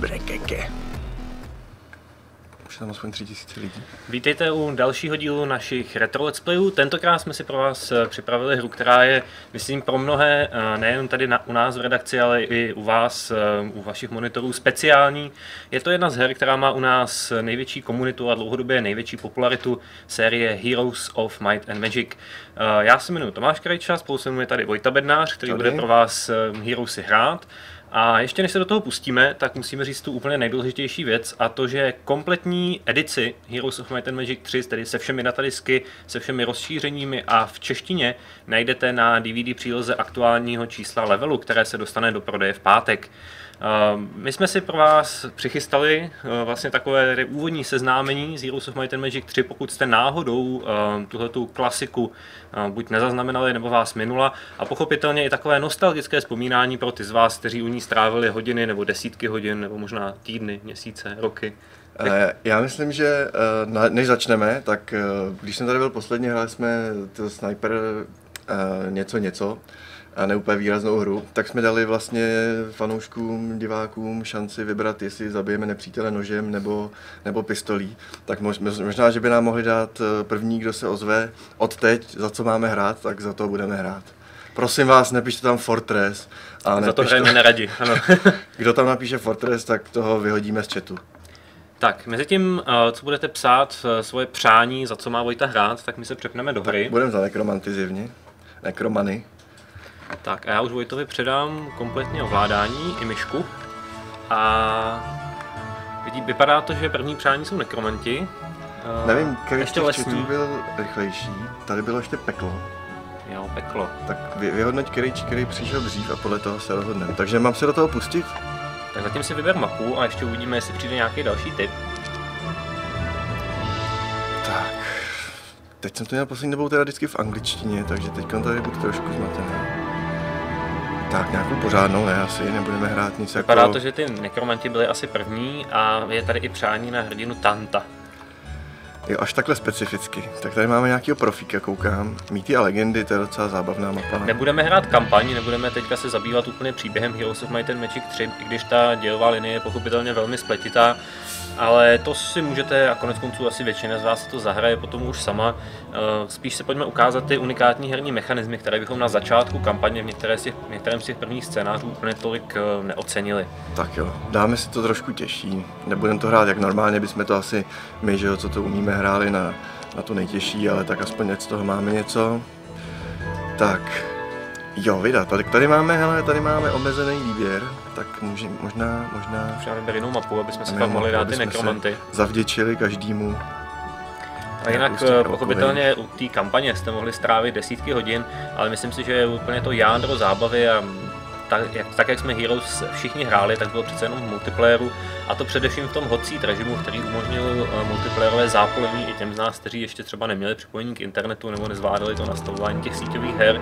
Brequeque. Už je tam aspoň tři tisíce lidí. Vítejte u dalšího dílu našich Retro Let's Playů. Tentokrát jsme si pro vás eh, připravili hru, která je, myslím, pro mnohé, eh, nejen tady na, u nás v redakci, ale i u vás, eh, u vašich monitorů speciální. Je to jedna z her, která má u nás největší komunitu a dlouhodobě největší popularitu série Heroes of Might and Magic. Já se jmenuji Tomáš Krajča, spolu se mnou tady Vojta Bednář, který tady. bude pro vás Heroesy hrát. A ještě než se do toho pustíme, tak musíme říct tu úplně nejdůležitější věc a to, že kompletní edici Heroes of Might and Magic 3, tedy se všemi datadisky, se všemi rozšířeními a v češtině najdete na DVD příloze aktuálního čísla levelu, které se dostane do prodeje v pátek. Ehm, my jsme si pro vás přichystali eh, vlastně takové úvodní seznámení z Heroes of Might and Magic 3, pokud jste náhodou ehm, tuhletu klasiku eh, buď nezaznamenali, nebo vás minula a pochopitelně i takové nostalgické vzpomínání pro ty z vás, kteří u ní strávili hodiny nebo desítky hodin, nebo možná týdny, měsíce, roky. Eh, já myslím, že než začneme, tak když jsem tady byl posledně, hráli jsme to Sniper něco něco, a neúplně výraznou hru, tak jsme dali vlastně fanouškům, divákům šanci vybrat, jestli zabijeme nepřítele nožem nebo, nebo pistolí. Tak možná, že by nám mohli dát eh, první, kdo se ozve od teď, za co máme hrát, tak za to budeme hrát. Prosím vás, nepište tam Fortress. A za to hrajeme neradi, ano. kdo tam napíše Fortress, tak toho vyhodíme z chatu. Tak, mezi tím, eh, co budete psát eh, svoje přání, za co má Vojta hrát, tak my se přepneme do hry. Budeme za nekromanty zjevně. Nekromany. Tak a já už Vojtovi předám kompletně ovládání i myšku. A vidí, vypadá to, že první přání jsou nekromanti. Uh, Nevím, který z těch byl rychlejší. Tady bylo ještě peklo. Jo, peklo. Tak vy, vyhodnoť, který, který přišel dřív a podle toho se rozhodneme. Takže mám se do toho pustit? Tak zatím si vyber mapu a ještě uvidíme, jestli přijde nějaký další tip. Tak. Teď jsem to měl poslední dobou teda vždycky v angličtině, takže teď tady budu trošku zmatený. Tak nějakou pořádnou ne, asi nebudeme hrát nic Vypadá jako... to, že ty nekromanti byli asi první a je tady i přání na hrdinu Tanta. Jo, až takhle specificky. Tak tady máme nějakého profíka, koukám. Mýty a legendy, to je docela zábavná mapa. Nebudeme hrát kampaň, nebudeme teďka se zabývat úplně příběhem Heroes of Might and Magic 3, i když ta dělová linie je pochopitelně velmi spletitá ale to si můžete a konec konců asi většina z vás to zahraje potom už sama. Eh, spíš se pojďme ukázat ty unikátní herní mechanismy, které bychom na začátku kampaně v některé z těch, některém z těch prvních scénářů úplně tolik eh, neocenili. Tak jo, dáme si to trošku těžší. Nebudeme to hrát jak normálně, bychom to asi my, že jo, co to umíme, hráli na, na to nejtěžší, ale tak aspoň z toho máme něco. Tak, Jo, vida, tady, tady máme, hele, tady máme omezený výběr, tak může, možná, možná... Vyber jinou mapu, aby jsme si pak mohli dát ty nekromanty. Zavděčili každému. A jinak eh, pochopitelně u té kampaně jste mohli strávit desítky hodin, ale myslím si, že je úplně to jádro zábavy a tak jak, tak jak jsme Heroes všichni hráli, tak bylo přece jenom v multiplayeru a to především v tom hot seat režimu, který umožnil eh, multiplayerové zápolení i těm z nás, kteří ještě třeba neměli připojení k internetu nebo nezvládali to nastavování těch síťových her.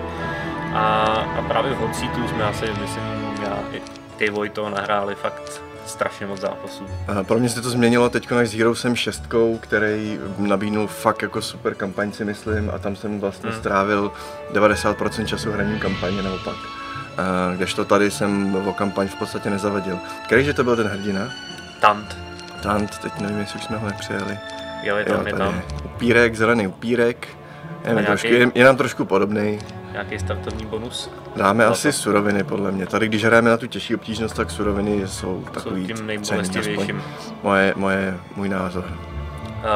A, a právě v hot seatu jsme asi, myslím, já i ty Vojto nahráli fakt strašně moc zápasů. Pro mě se to změnilo teď s Heroesem 6, který nabídnul fakt jako super kampaň si myslím a tam jsem vlastně hmm. strávil 90% času hraním kampaně naopak. Uh, kdežto tady jsem o kampaň v podstatě nezavadil. Který že to byl ten hrdina? Tant. Tant, teď nevím, jestli už jsme ho nepřijeli. Jo, je tam, jo, je tam. Upírek, zelený upírek. Je, nějaký... trošku, je, je nám trošku podobný. Nějaký startovní bonus? Dáme asi to. suroviny, podle mě. Tady, když hrajeme na tu těžší obtížnost, tak suroviny jsou takový jsou tím nejbolestivějším. Moje, moje, můj názor.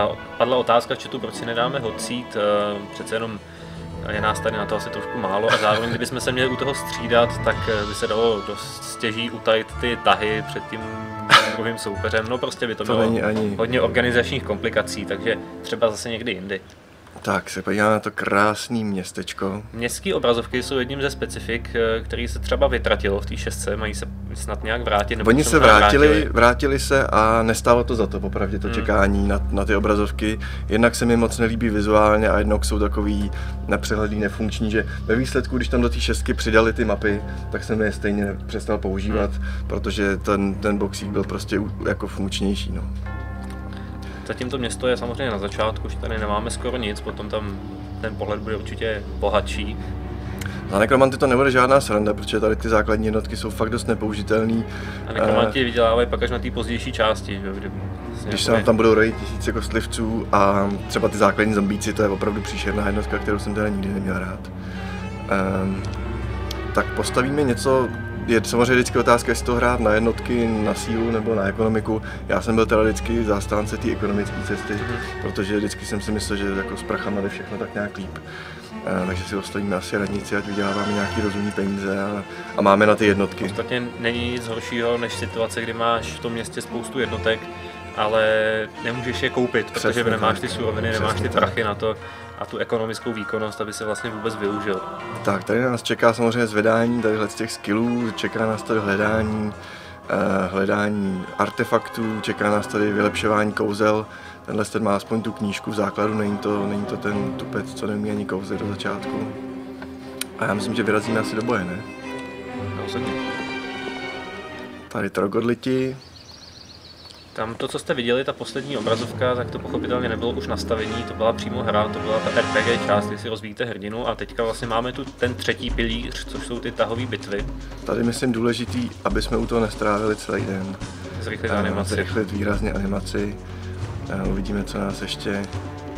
Uh, padla otázka v chatu, proč si nedáme hot seat. Uh, přece jenom je nás tady na to asi trošku málo a zároveň, kdybychom se měli u toho střídat, tak eh, by se dalo dost stěží utajit ty tahy před tím druhým soupeřem. No prostě by to, to bylo ani... hodně organizačních komplikací, takže třeba zase někdy jindy. Tak se podíváme na to krásné městečko. Městské obrazovky jsou jedním ze specifik, eh, který se třeba vytratilo v té šestce, mají se snad nějak vrátit. Nebo Oni se vrátili, vrátili, vrátili se a nestálo to za to, popravdě to hmm. čekání na, na ty obrazovky. Jednak se mi moc nelíbí vizuálně a jednak jsou takový nepřehledný, nefunkční, že ve výsledku, když tam do té šestky přidali ty mapy, tak jsem je stejně přestal používat, hmm. protože ten, ten boxík byl prostě jako funkčnější. No. Zatím to město je samozřejmě na začátku, že tady nemáme skoro nic, potom tam ten pohled bude určitě bohatší. Za nekromanty to nebude žádná sranda, protože tady ty základní jednotky jsou fakt dost nepoužitelný. A nekromanti vydělávají pak až na té pozdější části, že? kdy Když se nám tam budou rojit tisíce kostlivců a třeba ty základní zombíci, to je opravdu příšerná jednotka, kterou jsem teda nikdy neměl rád. Um, tak postavíme něco, je samozřejmě vždycky otázka, jestli to hrát na jednotky, na sílu nebo na ekonomiku. Já jsem byl teda vždycky zástánce té ekonomické cesty, protože vždycky jsem si myslel, že jako s prachama jde všechno tak nějak líp. Uh, takže si ostavíme asi radnici, ať vyděláváme nějaký rozumný peníze a, a máme na ty jednotky. Ostatně není nic horšího než situace, kdy máš v tom městě spoustu jednotek, ale nemůžeš je koupit, protože Přesně nemáš ty tak. suroviny, nemáš ty tak. prachy na to a tu ekonomickou výkonnost, aby se vlastně vůbec využil. Tak, tady nás čeká samozřejmě zvedání tadyhle z těch skillů, čeká nás tady hledání, eh, hledání artefaktů, čeká nás tady vylepšování kouzel. Tenhle ten má aspoň tu knížku v základu, není to, není to ten tupec, co neumí ani kouzet do začátku. A já myslím, že vyrazíme asi do boje, ne? Rozhodně. Tady trogodliti, Tam to, co jste viděli, ta poslední obrazovka, tak to pochopitelně nebylo už nastavení, to byla přímo hra, to byla ta RPG část, kdy si rozvíjíte hrdinu a teďka vlastně máme tu ten třetí pilíř, což jsou ty tahové bitvy. tady myslím důležitý, aby jsme u toho nestrávili celý den. Zrychlit Eh, animaci. Zrychlit výrazně animaci. Eh, Uvidíme, co nás ještě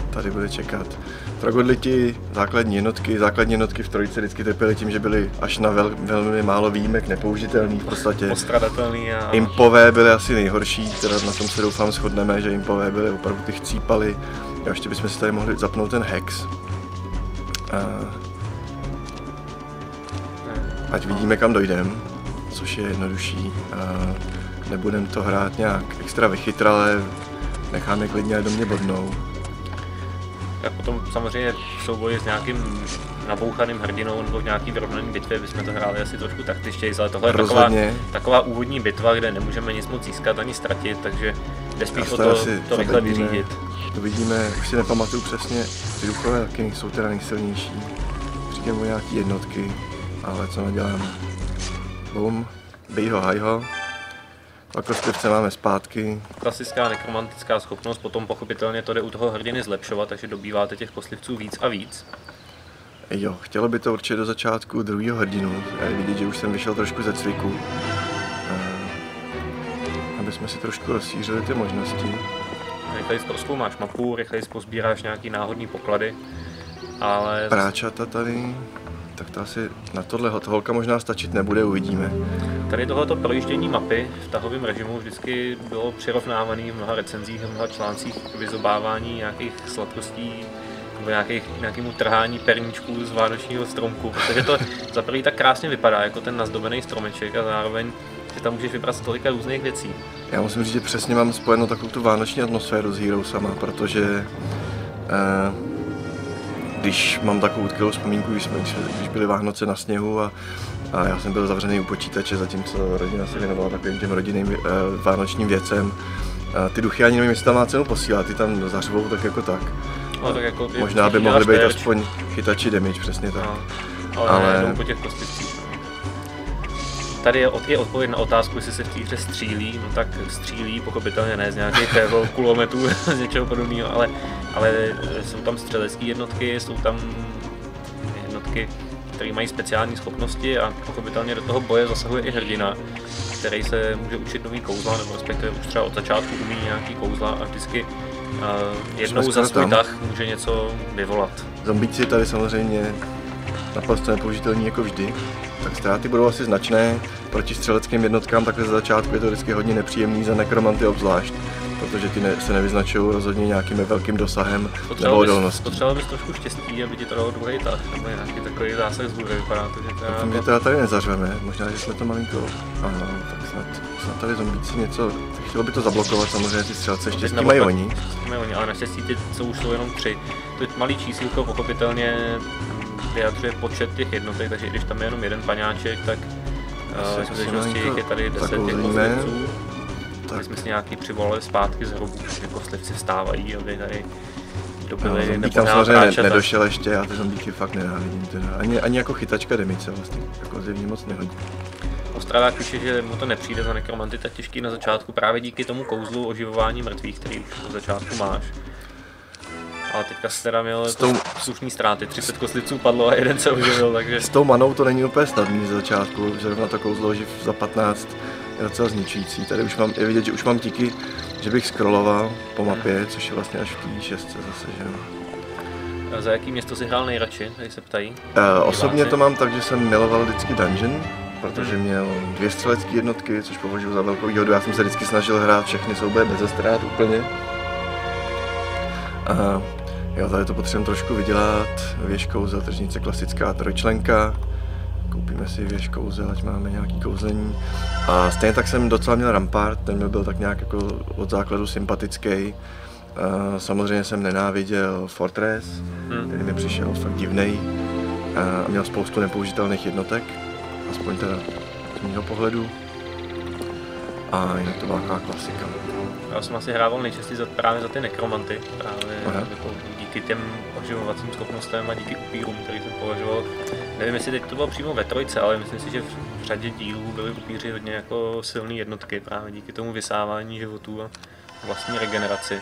tady bude čekat. Trogodliti, základní jednotky, základní jednotky v trojice vždycky trpěly tím, že byly až na vel, velmi málo výjimek nepoužitelný v podstatě. Postradatelný a Impové byly asi nejhorší, teda na tom se doufám shodneme, že impové byly opravdu ty chcípaly. A ještě bychom si tady mohli zapnout ten hex. A ať vidíme, kam dojdeme, což je jednodušší. A nebudem to hrát nějak extra vychytrale, necháme klidně, do mě bodnou. Tak potom samozřejmě v souboji s nějakým nabouchaným hrdinou nebo v nějaký vyrovnaný bitvě bychom to hráli asi trošku taktičtěji, ale tohle je taková, Rozhodně. taková úvodní bitva, kde nemůžeme nic moc získat ani ztratit, takže jde spíš o to, to rychle vyřídit. Uvidíme, už si nepamatuju přesně, ty duchové taky jsou teda nejsilnější. Přijdeme o nějaký jednotky, ale co neděláme. Bum, bij ho, haj ho. Pak kostlivce máme zpátky. Klasická nekromantická schopnost, potom pochopitelně to jde u toho hrdiny zlepšovat, takže dobýváte těch kostlivců víc a víc. Jo, chtělo by to určitě do začátku druhého hrdinu. Je vidět, že už jsem vyšel trošku ze cviku. Eh, Aby jsme si trošku rozšířili ty možnosti. Rychleji proskoumáš mapu, rychleji pozbíráš nějaký náhodný poklady, ale Práčata tady, tak to asi na tohle holka možná stačit nebude, uvidíme. Tady tohoto projíždění mapy v tahovém režimu vždycky bylo přirovnávané v mnoha recenzích a mnoha článcích k vyzobávání nějakých sladkostí nebo nějakých, nějakému trhání perníčků z vánočního stromku, protože to za prvý tak krásně vypadá, jako ten nazdobený stromeček a zároveň že tam můžeš vybrat z tolika různých věcí. Já musím říct, že přesně mám spojenou takovou tu vánoční atmosféru s Hero sama, protože eh, když mám takovou utkvělou vzpomínku, když, jsme, když, byly Vánoce na sněhu a, a já jsem byl zavřený u počítače, zatímco rodina se věnovala takovým těm rodinným eh, vánočním věcem. A ty duchy ani nevím, jestli tam má cenu posílat, ty tam zařvou tak jako tak. No, tak jako, Možná by děláš být aspoň chytači damage, přesně tak. No, ale, Ale- po těch. Tady je, od, je odpověď na otázku, jestli se v té hře střílí, no tak střílí, pochopitelně ne z nějakých jako, kulometů, z něčeho podobného, ale, ale e, jsou tam střelecké jednotky, jsou tam jednotky, které mají speciální schopnosti a pochopitelně do toho boje zasahuje i hrdina, který se může učit nový kouzla, nebo respektive už třeba od začátku umí nějaký kouzla a vždycky uh, jednou za svůj tah může něco vyvolat. Zombíci tady samozřejmě naprosto nepoužitelní jako vždy, tak ztráty budou asi značné. Proti střeleckým jednotkám takhle za začátku je to vždycky hodně nepříjemný za nekromanty obzvlášť, protože ty ne, se nevyznačují rozhodně nějakým velkým dosahem nebo Potřeboval bys, odolností. potřeboval bys trošku štěstí, aby ti to dalo druhý tah, nebo nějaký takový zásah z hůry, vypadá to, že teda Tím, že teda tady nezařveme, možná, že jsme to malinko, ano, tak snad, snad tady zombíci něco, chtělo by to zablokovat, samozřejmě ty střelce, štěstí Nebo mají oni. Mají oni, ale naštěstí ty, co už jsou jenom tři. To je malý čísílko pochopitelně vyjadřuje počet těch jednotek, takže i když tam je jenom jeden paňáček, tak uh, skutečnosti jich je tady 10 těch kostlivců. Tak, jsme si nějaký přivolali zpátky z hrobů, že kostlivci vstávají, aby tady dobili no, tam samozřejmě ne, nedošel ještě, já ty zombíky fakt nenávidím teda. Ani, ani jako chytačka demice vlastně, jako zjevně moc nehodí. Ostravák píše, že mu to nepřijde za nekromanty tak těžký na začátku právě díky tomu kouzlu oživování mrtvých, který už od začátku máš. Ale teďka se teda měl tou... slušný ztráty, 30 kostlivců padlo a jeden se uživil, takže... S tou manou to není úplně snadný z začátku, že na to kouzlo živ za 15 je docela zničující. Tady už mám, je vidět, že už mám díky, že bych scrolloval po mapě, což je vlastně až v té šestce zase, že jo. A za jaký město si hrál nejradši, tady se ptají? Uh, osobně to mám tak, že jsem miloval vždycky Dungeon, protože hmm. měl dvě střelecké jednotky, což považuji za velkou výhodu. Já jsem se vždycky snažil hrát všechny souboje bez ztrát úplně. A jo, tady to potřebujeme trošku vydělat. Věž kouzel, tržnice klasická trojčlenka. Koupíme si věž kouzel, ať máme nějaký kouzlení. A stejně tak jsem docela měl Rampart, ten mi byl tak nějak jako od základu sympatický. Samozřejmě jsem nenáviděl Fortress, hmm. který mi přišel fakt divnej a měl spoustu nepoužitelných jednotek, aspoň teda z mého pohledu. A jinak to byla klasika. Já jsem asi hrával nejčastěji za, právě za ty nekromanty, právě jako díky těm oživovacím schopnostem a díky upírům, který jsem považoval. Nevím, jestli teď to bylo přímo ve trojce, ale myslím si, že v řadě dílů byly upíři hodně jako silné jednotky právě díky tomu vysávání životů a vlastní regeneraci.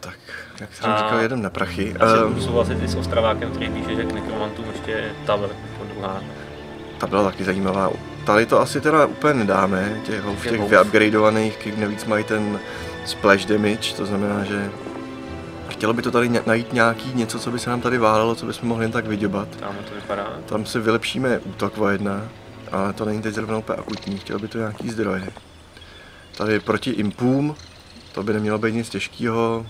Tak, jak jsem a říkal, jedem na prachy. Já um, souhlasit i s Ostravákem, který píše, že k nekromantům ještě Tower jako druhá. Ta byla taky zajímavá. Tady to asi teda úplně nedáme, těch, v těch vyupgradeovaných, když navíc mají ten splash damage, to znamená, že chtělo by to tady najít nějaký něco, co by se nám tady válelo, co bychom mohli jen tak vyděbat. Tam to vypadá. Tam si vylepšíme útok jedna, ale to není teď zrovna úplně akutní, chtělo by to nějaký zdroje. Tady proti impům, to by nemělo být nic těžkého,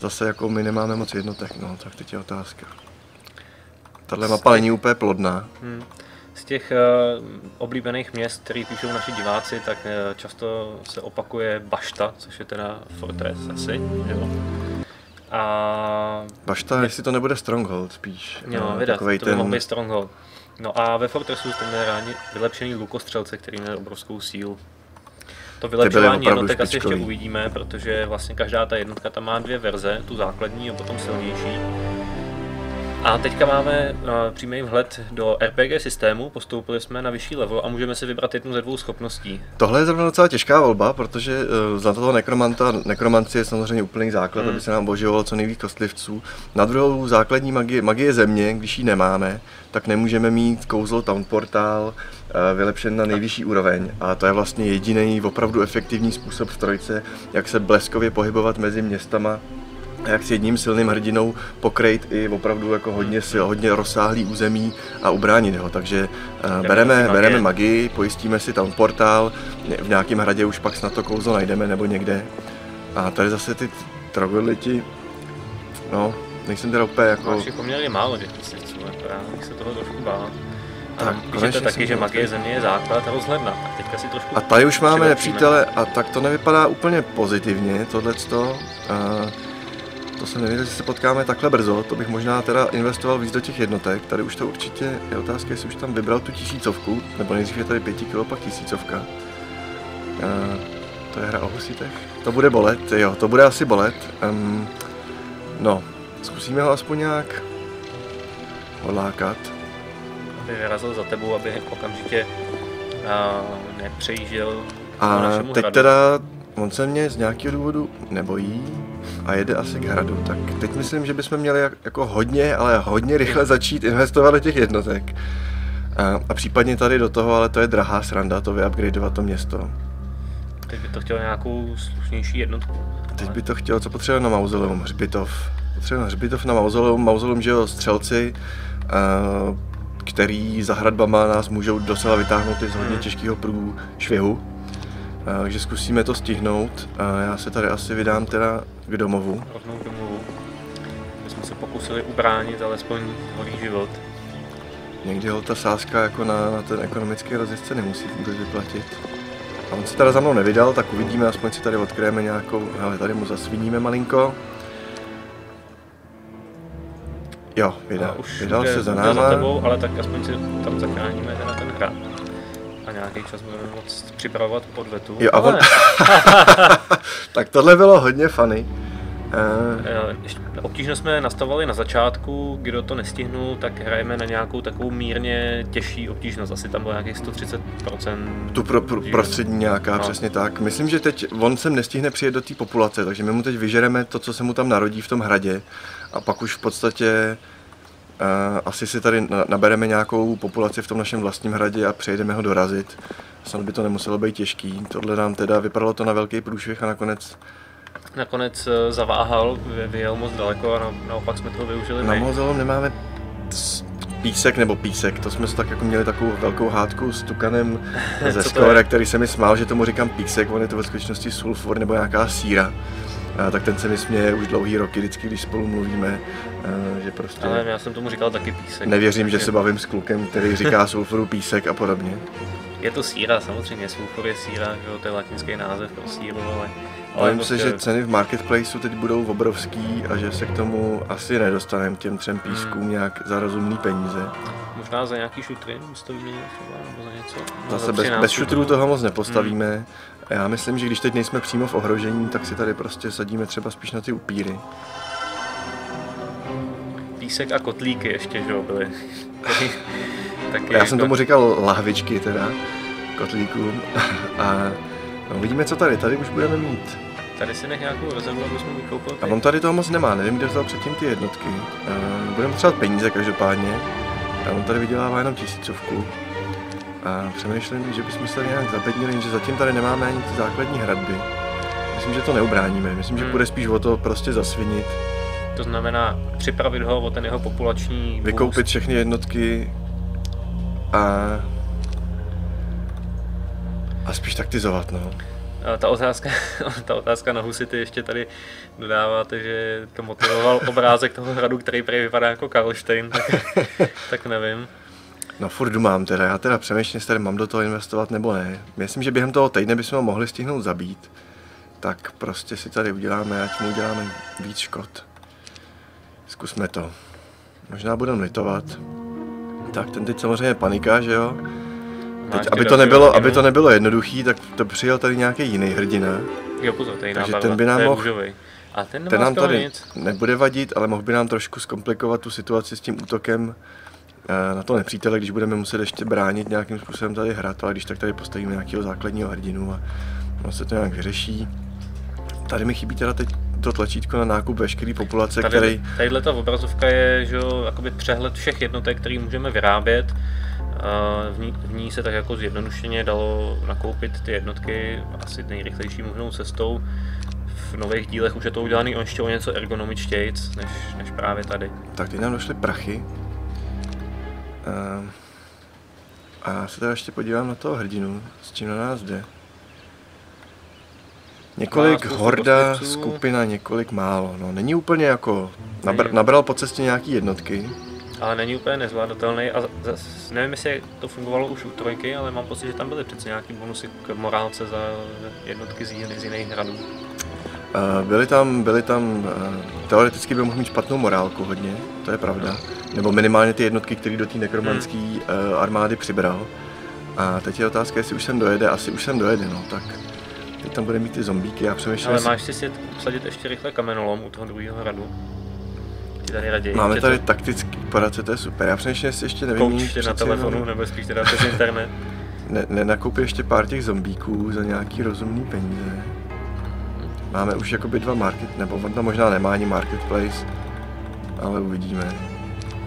zase jako my nemáme moc jednotek, no, tak teď je otázka. Tahle mapa není úplně plodná. Hmm. Z těch uh, oblíbených měst, které píšou naši diváci, tak uh, často se opakuje Bašta, což je teda Fortress asi, jo. A... Bašta, jestli to nebude Stronghold spíš. Jo, no, vydat, to by ten... mohl být Stronghold. No a ve Fortressu jste rádi vylepšený lukostřelce, který měl obrovskou sílu. To vylepšování jednotek asi ještě uvidíme, protože vlastně každá ta jednotka tam má dvě verze, tu základní a potom silnější. A teďka máme uh, přímý vhled do RPG systému, postoupili jsme na vyšší level a můžeme si vybrat jednu ze dvou schopností. Tohle je zrovna docela těžká volba, protože uh, za toho nekromanta, nekromanci je samozřejmě úplný základ, hmm. aby se nám božovalo co nejvíc kostlivců. Na druhou základní magie, magie země, když ji nemáme, tak nemůžeme mít kouzlo Town Portal, Eh, vylepšen na nejvyšší úroveň a to je vlastně jediný opravdu efektivní způsob v trojce, jak se bleskově pohybovat mezi městama jak s jedním silným hrdinou pokrejt i opravdu jako hodně sil, hodně rozsáhlý území a ubránit ho. Takže uh, bereme, bereme magii, pojistíme si tam portál, v nějakém hradě už pak snad to kouzlo najdeme nebo někde. A tady zase ty trogliti, no, nejsem teda úplně jako... Máš poměrně málo těch jako já bych se toho trošku bál. Tak, píšete taky, že magie země je základ rozhledna. A teďka si trošku A tady už máme nepřítele a tak to nevypadá úplně pozitivně, tohleto. A to jsem nevěděl, že se potkáme takhle brzo, to bych možná teda investoval víc do těch jednotek. Tady už to určitě je otázka, jestli už tam vybral tu tisícovku, nebo nejdřív je tady pěti kilo, pak tisícovka. A to je hra o husitech. To bude bolet, jo, to bude asi bolet. Um, no, zkusíme ho aspoň nějak odlákat aby vyrazil za tebou, aby okamžitě uh, nepřejížil A teď hradu. teda on se mě z nějakého důvodu nebojí a jede asi k hradu, tak teď myslím, že bychom měli jako hodně, ale hodně rychle začít investovat do těch jednotek. A, a případně tady do toho, ale to je drahá sranda, to vyupgradeovat to město. Teď by to chtělo nějakou slušnější jednotku. Teď by to chtělo, co potřebuje na mauzoleum, hřbitov. Potřebuje hřbitov na mauzoleum, mauzoleum, že jo, střelci, uh, který za hradbama nás můžou docela vytáhnout i z hodně hmm. těžkého prů švihu. Takže zkusíme to stihnout. A já se tady asi vydám teda k domovu. Rovnou k domovu. My jsme se pokusili ubránit alespoň holý život. Někdy ho ta sázka jako na, na ten ekonomický rozjezdce nemusí vůbec vyplatit. A on se teda za mnou nevydal, tak uvidíme, aspoň si tady odkryjeme nějakou, hele, tady mu zasviníme malinko. Jo, vydal, už vydal se za náma. Za tebou, ale tak aspoň si tam zachráníme ten, ten hrad. Nějaký čas budeme moct připravovat podvetu. Jo, a on... tak tohle bylo hodně funny. Uh, obtížnost jsme nastavovali na začátku, kdo to nestihnul, tak hrajeme na nějakou takovou mírně těžší obtížnost. Asi tam bylo nějakých 130%. Tu pro, pro, prostřední nějaká, no. přesně tak. Myslím, že teď on sem nestihne přijet do té populace, takže my mu teď vyžereme to, co se mu tam narodí v tom hradě a pak už v podstatě asi si tady nabereme nějakou populaci v tom našem vlastním hradě a přejdeme ho dorazit. Snad by to nemuselo být těžký. Tohle nám teda vypadalo to na velký průšvih a nakonec nakonec eh, zaváhal, vyjel moc daleko a naopak jsme to využili. Na Mozelu nemáme písek nebo písek, to jsme tak jako měli takovou velkou hádku s Tukanem ze Skore, který se mi smál, že tomu říkám písek, on je to ve skutečnosti sulfur nebo nějaká síra. Tak ten se mi směje už dlouhý roky, vždycky, když spolu mluvíme, že prostě... Ale já jsem tomu říkal taky písek. Nevěřím, že se bavím s klukem, který říká sulfuru písek a podobně. Je to síra, samozřejmě, sulfur je síra, že to je latinský název pro síru, ale ale myslím si, že ceny v marketplaceu teď budou obrovský a že se k tomu asi nedostaneme těm třem pískům hmm. nějak za rozumný peníze. Možná za nějaký šutry místo vyměnit nebo za něco. Zase bez, bez šutrů toho moc nepostavíme. Hmm. Já myslím, že když teď nejsme přímo v ohrožení, tak si tady prostě sadíme třeba spíš na ty upíry. Písek a kotlíky ještě, že jo, byly. Taky Já jako... jsem tomu říkal lahvičky teda, kotlíkům. a no, uvidíme, co tady. Tady už budeme mít Tady si nech nějakou rezervu, aby jsme vykoupili. A on tady toho moc nemá, nevím, kde vzal předtím ty jednotky. Uh, budeme potřebovat peníze každopádně. A on tady vydělává jenom tisícovku. A přemýšlím, že bychom se tady nějak zabednili, že zatím tady nemáme ani ty základní hradby. Myslím, že to neubráníme. Myslím, že hmm. bude spíš o to prostě zasvinit. To znamená připravit ho o ten jeho populační Vykoupit boost. všechny jednotky a a spíš taktizovat, no ta otázka, ta otázka na Husity ještě tady dodáváte, že to motivoval obrázek toho hradu, který prý vypadá jako Karlštejn, tak, tak nevím. No furt mám teda, já teda přemýšlím, jestli tady mám do toho investovat nebo ne. Myslím, že během toho týdne bychom ho mohli stihnout zabít. Tak prostě si tady uděláme, ať mu uděláme víc škod. Zkusme to. Možná budeme litovat. Tak ten teď samozřejmě panika, že jo? Teď, aby to, nebylo, aby to nebylo jednoduchý, tak to přijel tady nějaký jiný hrdina. Jo, pozor, je Takže ten by nám mohl, a ten, ten nám tady nic. nebude vadit, ale mohl by nám trošku zkomplikovat tu situaci s tím útokem na to nepřítele, když budeme muset ještě bránit nějakým způsobem tady hrát, ale když tak tady postavíme nějakého základního hrdinu a ono se to nějak vyřeší. Tady mi chybí teda teď to tlačítko na nákup veškeré populace, tady, který... Tadyhle ta obrazovka je že jo, přehled všech jednotek, který můžeme vyrábět v ní, v ní se tak jako zjednodušeně dalo nakoupit ty jednotky asi nejrychlejší možnou cestou. V nových dílech už je to udělané ještě o něco ergonomičtějc, než, než právě tady. Tak teď nám došly prachy. A já se teda ještě podívám na toho hrdinu, s čím na nás jde. Několik horda, skupina, několik málo. No, není úplně jako... Nabr- nabral po cestě nějaký jednotky ale není úplně nezvládatelný a zas, nevím, jestli to fungovalo už u trojky, ale mám pocit, že tam byly přece nějaký bonusy k morálce za jednotky z, jiných, z jiných hradů. Uh, byly tam, byly tam, uh, teoreticky by mohl mít špatnou morálku hodně, to je pravda. Nebo minimálně ty jednotky, které do té nekromanské hmm. uh, armády přibral. A teď je otázka, jestli už sem dojede, asi už sem dojede, no tak teď tam bude mít ty zombíky, já přemýšlím. Ale máš si si sadit ještě rychle kamenolom u toho druhého hradu tady raději. Máme tady to... taktický poradce, to je super. Já přemýšlím, jestli ještě nevím. ještě na telefonu, jenom... nebo spíš teda přes internet. ne, nenakoupí ještě pár těch zombíků za nějaký rozumný peníze. Máme už jakoby dva market, nebo on tam možná nemá ani marketplace, ale uvidíme.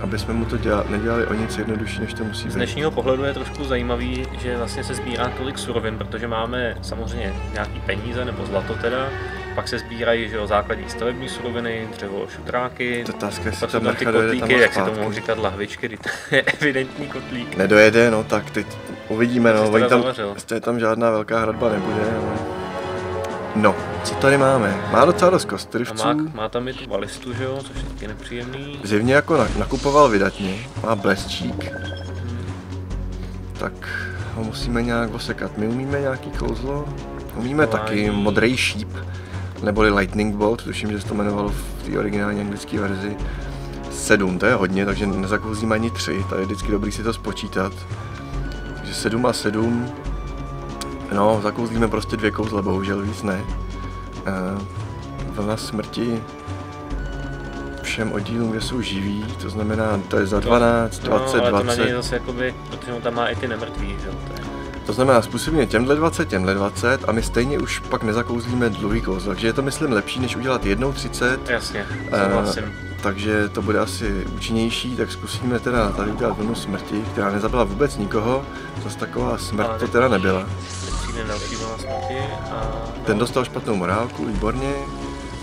Aby jsme mu to děla, nedělali o nic jednodušší, než to musí být. Z dnešního pohledu je trošku zajímavý, že vlastně se sbírá tolik surovin, protože máme samozřejmě nějaký peníze nebo zlato teda, pak se sbírají že jo, základní stavební suroviny, dřevo, šutráky, to otázka, jsou tam ty kotlíky, jak si to mohou říkat lahvičky, to je evidentní kotlík. Nedojede, no tak teď uvidíme, no, tam, tam žádná velká hradba nebude, ale... No, co tady máme? Má docela dost kostrivců. Má, má tam i tu balistu, že jo, což je taky nepříjemný. Zjevně jako nakupoval vydatně, má blesčík. Hmm. Tak ho musíme nějak osekat. My umíme nějaký kouzlo? Umíme no, taky modrý šíp neboli Lightning Bolt, tuším, že se to jmenovalo v té originální anglické verzi. 7, to je hodně, takže nezakouzíme ani 3, tady je vždycky dobrý si to spočítat. Takže 7 a 7, no, zakouzlíme prostě dvě kouzla, bohužel víc ne. Uh, vlna smrti všem oddílům, kde jsou živí, to znamená, to je za 12, no, 20, ale 20. to zase jakoby, protože on tam má i ty nemrtví, že jo. to znamená, způsobíme těmhle 20, těmhle 20 a my stejně už pak nezakouzlíme dlouhý kouzlo. Takže je to, myslím, lepší, než udělat jednou 30, Jasně, Eh, souhlasím. takže to bude asi účinnější, tak zkusíme teda tady udělat vlnu smrti, která nezabila vůbec nikoho. Zase taková smrt to teda nebyla. Přijde další smrti a... Ten dostal špatnou morálku, výborně.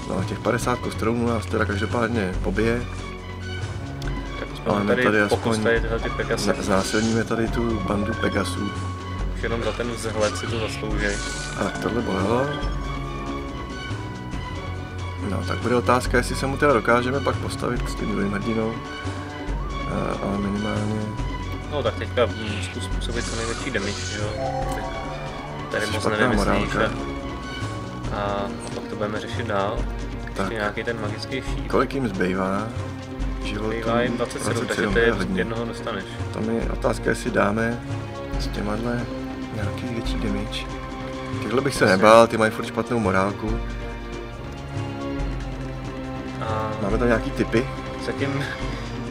No a těch 50 kostromů nás teda každopádně pobije. Tak ale tady, tady aspoň tady tyhle ty Pegasy. Znásilníme tady tu bandu Pegasů. Už jenom za ten vzhled si to zaslouží. A tak tohle bolelo. No, tak bude otázka, jestli se mu teda dokážeme pak postavit s tím druhým hrdinou. Eh, ale minimálně No tak teďka zkus způsobit co největší damage, že jo. Tady moc Špatná nevymyslíš morálka. a, pak to budeme řešit dál. Tak. Tak. nějaký ten magický šíp. kolik jim zbývá životů? Bývá jim 27, takže to je jednoho dostaneš. To mi je otázka, jestli dáme s těmahle nějaký větší damage. Tyhle bych se nebál, ty mají furt špatnou morálku. A Máme tam nějaký typy? zatím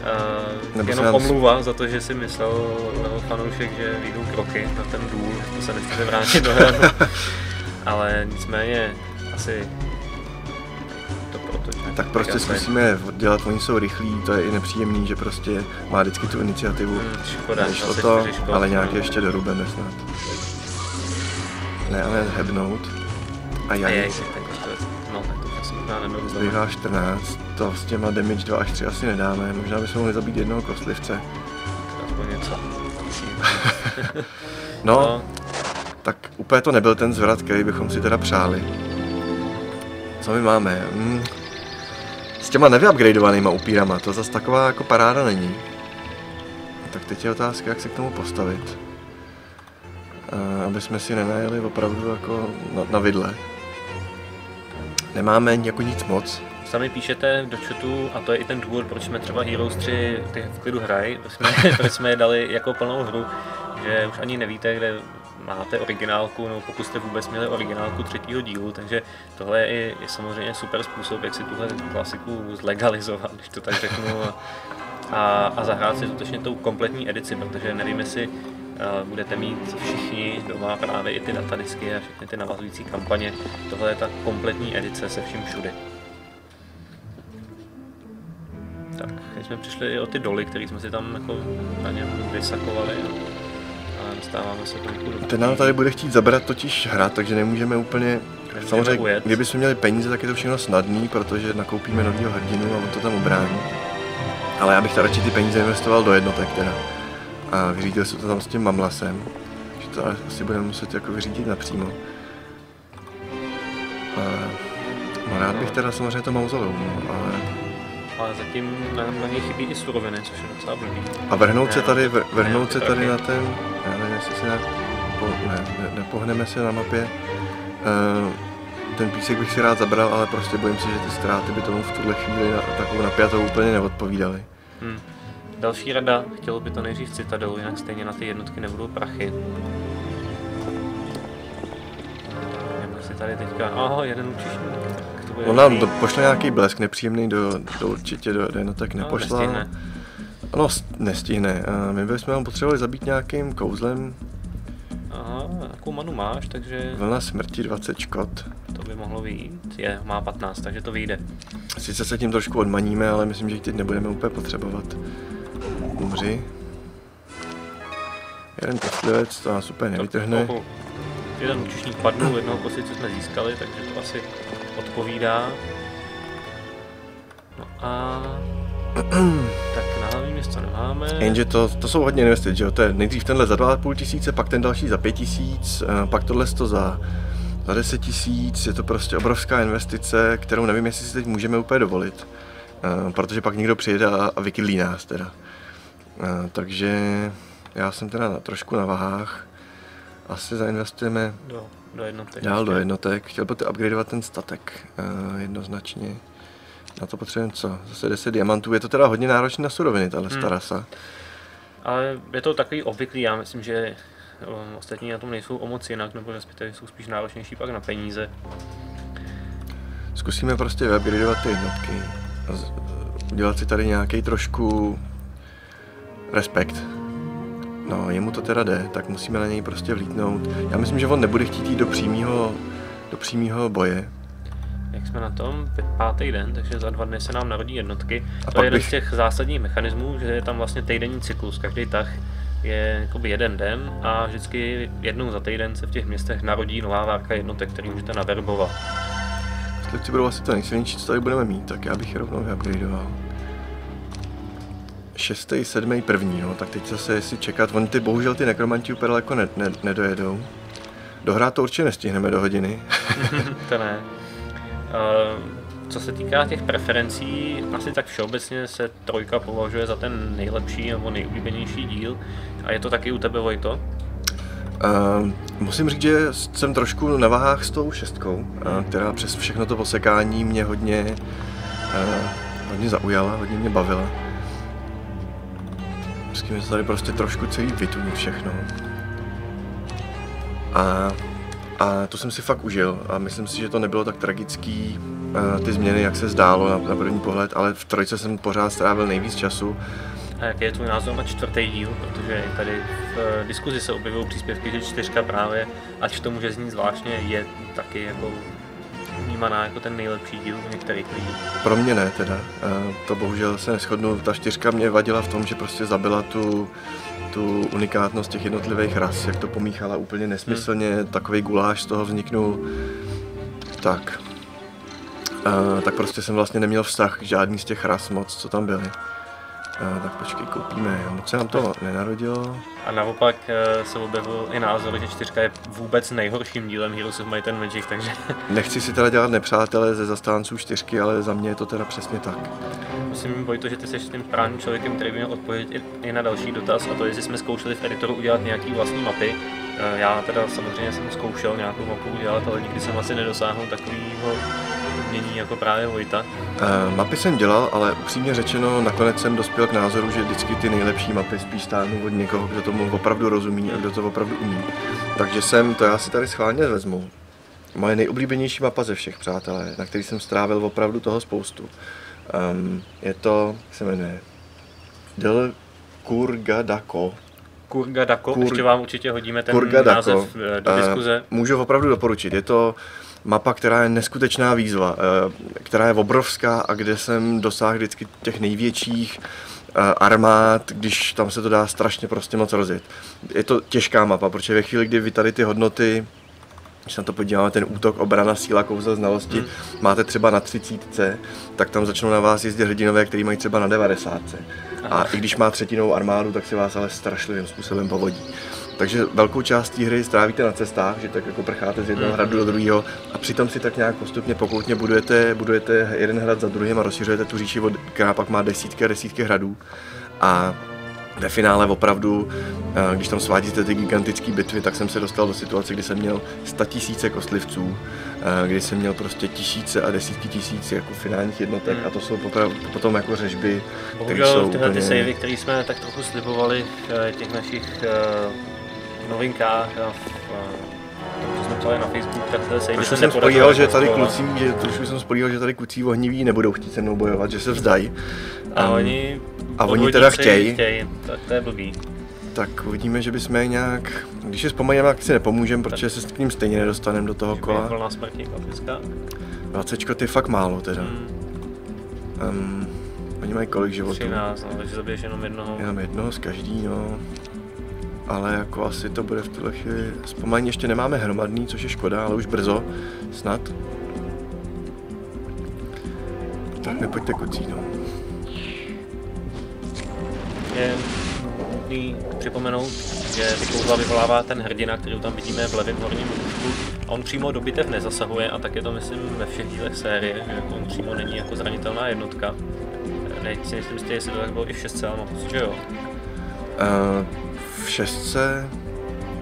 uh, Nebo jenom omluva za to, že si myslel fanoušek, že vyjdou kroky na ten důl, že to se nechcete vrátit do hry. Ale nicméně asi to proto, že Tak prostě zkusíme dělat, oni jsou rychlí, to je i nepříjemný, že prostě má vždycky tu iniciativu. Hmm, škoda, Nešlo to, ale no. nějak ještě dorubeme snad. Ne, ale hebnout. A já. No, tak to možná zbývá 14, to s těma damage 2 až 3 asi nedáme, možná bychom mohli zabít jednoho kostlivce. Aspoň něco. No, no, tak úplně to nebyl ten zvrat, který bychom si teda přáli. Co my máme? Hmm. S těma nevyupgradeovanýma upírama, to zase taková jako paráda není. Tak teď je otázka, jak se k tomu postavit. Uh, aby jsme si nenajeli opravdu jako na, na vidle. Nemáme jako nic moc. Sami píšete do chatu, a to je i ten důvod, proč jsme třeba Heroes 3 ty v klidu hrají, proč jsme, proč jsme je dali jako plnou hru, že už ani nevíte, kde máte originálku, nebo pokud jste vůbec měli originálku třetího dílu, takže tohle je, je samozřejmě super způsob, jak si tuhle klasiku zlegalizovat, když to tak řeknu, a, a, zahrát si skutečně tou kompletní edici, protože nevím, jestli uh, budete mít všichni doma právě i ty datadisky a všechny ty navazující kampaně. Tohle je ta kompletní edice se vším všudy. Tak, teď jsme přišli i o ty doly, které jsme si tam jako na něm vysakovali a, dostáváme se trochu do Ten nám tady bude chtít zabrat totiž hra, takže nemůžeme úplně... Nemůžeme Samozřejmě, ujet. kdybychom měli peníze, tak je to všechno snadný, protože nakoupíme novýho hrdinu a on to tam ubrání. Ale já bych radši ty peníze investoval do jednotek teda. A vyřídil si to tam s tím mamlasem. Že to asi budeme muset jako vyřídit napřímo. A, no rád bych teda samozřejmě to mauzolou, no, ale... Ale zatím nám na něj chybí i suroviny, což je docela blbý. A vrhnout se tady, vr- vrhnout se tady na ten, já nevím, jestli se ne, po, ne, ne, nepohneme se na mapě. Uh, ten písek bych si rád zabral, ale prostě bojím se, že ty ztráty by tomu v tuhle chvíli na takovou napjatou úplně neodpovídaly. Hm. Další rada, chtělo by to nejdřív Citadelu, jinak stejně na ty jednotky nebudou prachy. Nebo si tady teďka, aha, jeden účišník. Tak On nám do, pošle nějaký blesk nepříjemný, do, do určitě do, do jednotek No, nepošlal. nestihne. No, nestihne. My bychom ho potřebovali zabít nějakým kouzlem. Aha, jakou manu máš, takže Vlna smrti 20 škod. to by mohlo vyjít. Je, má 15, takže to vyjde. Sice se tím trošku odmaníme, ale myslím, že ji teď nebudeme úplně potřebovat. Umři. Jeden kostlivec, to nás úplně nevytrhne. Tak, jeden účišník padnul, jednoho kosice jsme získali, takže to asi odpovídá. No a... tak na hlavní město nemáme. Jenže to, to jsou hodně investic, že jo? To je nejdřív tenhle za 2,5 tisíce, pak ten další za 5 tisíc, eh, pak tohle to za, za 10 tisíc. Je to prostě obrovská investice, kterou nevím, jestli si teď můžeme úplně dovolit. Eh, Protože pak někdo přijede a, a vykydlí nás teda. Eh, Takže já jsem teda na, trošku na vahách. Asi zainvestujeme Do, do jednotek. dál do jednotek. Chtěl bych upgradeovat ten statek eh, jednoznačně. Na to potřebujeme co? Zase 10 diamantů. Je to teda hodně náročné na suroviny, tahle Hmm. hmm. rasa. Ale je to takový obvyklý, já myslím, že um, ostatní na tom nejsou o moc jinak, nebo respektive jsou spíš náročnější pak na peníze. Zkusíme prostě vyupgradeovat ty jednotky. A z- udělat si tady nějaký trošku respekt. No, jemu to teda jde, tak musíme na něj prostě vlítnout. Já myslím, že on nebude chtít jít do přímého do přímého boje. Jak jsme na tom? Pátý den, takže za dva dny se nám narodí jednotky. A to je jeden bych- z těch zásadních mechanismů, že je tam vlastně týdenní cyklus. Každý tah je jakoby jeden den a vždycky jednou za týden se v těch městech narodí nová várka jednotek, který můžete naverbovat. Slepci budou asi to nejsilnější, co tady budeme mít, tak já bych je rovnou vyupgradeoval. Šestý, sedmý, první, no, tak teď zase jestli čekat, oni ty bohužel ty nekromanti úplně daleko ne, ne, nedojedou. Dohrát to určitě nestihneme do hodiny. to ne. Uh, co se týká těch preferencí, asi tak všeobecně se trojka považuje za ten nejlepší nebo nejoblíbenější díl. A je to taky u tebe, Vojto? Uh, musím říct, že jsem trošku na váhách s tou šestkou, uh, která přes všechno to posekání mě hodně, uh, hodně zaujala, hodně mě bavila. Musíme se tady prostě trošku celý vytunit všechno. A, a to jsem si fakt užil a myslím si, že to nebylo tak tragický, uh, ty změny, jak se zdálo na, na první pohled, ale v trojce jsem pořád strávil nejvíc času. A jaký je tvůj názor na čtvrtý díl? Protože tady v eh, diskuzi se objevují příspěvky, že čtyřka právě, ať to může znít zvláštně, je taky jako vnímaná jako ten nejlepší díl některých lidí. Pro mě ne teda, to bohužel se neschodnu. Ta čtyřka mě vadila v tom, že prostě zabila tu, tu unikátnost těch jednotlivých ras, jak to pomíchala úplně nesmyslně, hmm. takový guláš z toho vzniknul. Tak. Uh, tak prostě jsem vlastně neměl vztah k žádný z těch ras moc, co tam byly. Uh, tak počkej, koupíme. Moc se nám to nenarodilo. A naopak eh, se objevil i názor, že čtyřka je vůbec nejhorším dílem Heroes of Might and Magic, takže Nechci si teda dělat nepřátele ze zastánců čtyřky, ale za mě je to teda přesně tak. Myslím, Vojto, že ty jsi tím správným člověkem, který by měl odpovědět i- i na další dotaz, a to jestli jsme zkoušeli v editoru udělat nějaký vlastní mapy. Eh, Já teda samozřejmě jsem zkoušel nějakou mapu udělat, ale nikdy jsem asi nedosáhl takového umění jako právě Vojta. Uh, mapy jsem dělal, ale upřímně řečeno, nakonec jsem dospěl k názoru, že vždycky ty nejlepší mapy spíš stáhnu od někoho, kdo tomu opravdu rozumí a kdo to opravdu umí. Takže jsem, to já si tady schválně vezmu. Moje nejoblíbenější mapa ze všech, přátelé, na který jsem strávil opravdu toho spoustu. Um, je to, jak se jmenuje, Del Kurgadako. Kurga Dako, Kur- ještě vám určitě hodíme ten Kurgadako. název eh, do Eh, diskuze. Můžu opravdu doporučit. Je to mapa, která je neskutečná výzva, eh, která je obrovská a kde jsem dosáhl vždycky těch největších eh, armád, když tam se to dá strašně prostě moc rozjet. Je to těžká mapa, protože ve chvíli, kdy vy tady ty hodnoty když se na to podíváme, ten útok, obrana, síla, kouzla, znalosti, Hmm. máte třeba na 30, tak tam začnou na vás jezdit hrdinové, který mají třeba na 90. A i když má třetinou armádu, tak si vás ale strašlivým způsobem povodí. Takže velkou část té hry strávíte na cestách, že tak jako prcháte z jednoho Mhm. hradu do druhého a přitom si tak nějak postupně pokoutně budujete, budujete jeden hrad za druhým a rozšiřujete tu říši, která pak má desítky a desítky hradů. A ve finále opravdu, eh, když tam svádíte ty gigantické bitvy, tak jsem se dostal do situace, kdy jsem měl tisíce kostlivců, eh, kdy jsem měl prostě tisíce a desítky tisíc jako finálních jednotek Hmm. a to jsou popravdu, potom jako řežby, které jsou tyhle ty úplně... savey, které jsme tak trochu slibovali eh, těch našich novinkách a v eh, jsme psali na tak Trošku se jsem spolíhal, že tady kluci, že trošku jsem spolíhal, že tady kluci ohniví nebudou chtít se mnou bojovat, že se vzdají. A Um, oni, a oni teda chtějí. chtějí. Tak to je blbý. Tak uvidíme, že bychom je nějak, když je zpomalíme, tak si nepomůžeme, protože se s k ním stejně nedostaneme do toho kola. Vlna smrti, klasiska. 20 ty fakt málo teda. Hmm, Um, oni mají kolik životů? 13, no, takže zabiješ jenom jednoho. Jenom jednoho z každý, no. Ale jako asi to bude v tuhle chvíli... Zpomalení ještě nemáme hromadný, což je škoda, ale už brzo, snad. Tak nepojďte kucí, no. Je nutný připomenout, že ty kouzla vyvolává ten hrdina, který tam vidíme v levém horním rožku. A on přímo do bitev nezasahuje a tak je to myslím ve všech dílech série, že jako on přímo není jako zranitelná jednotka. Ne, si myslím jistý, jestli to tak bylo i v šestce, ale mám pocit, že jo. Uh, v šestce...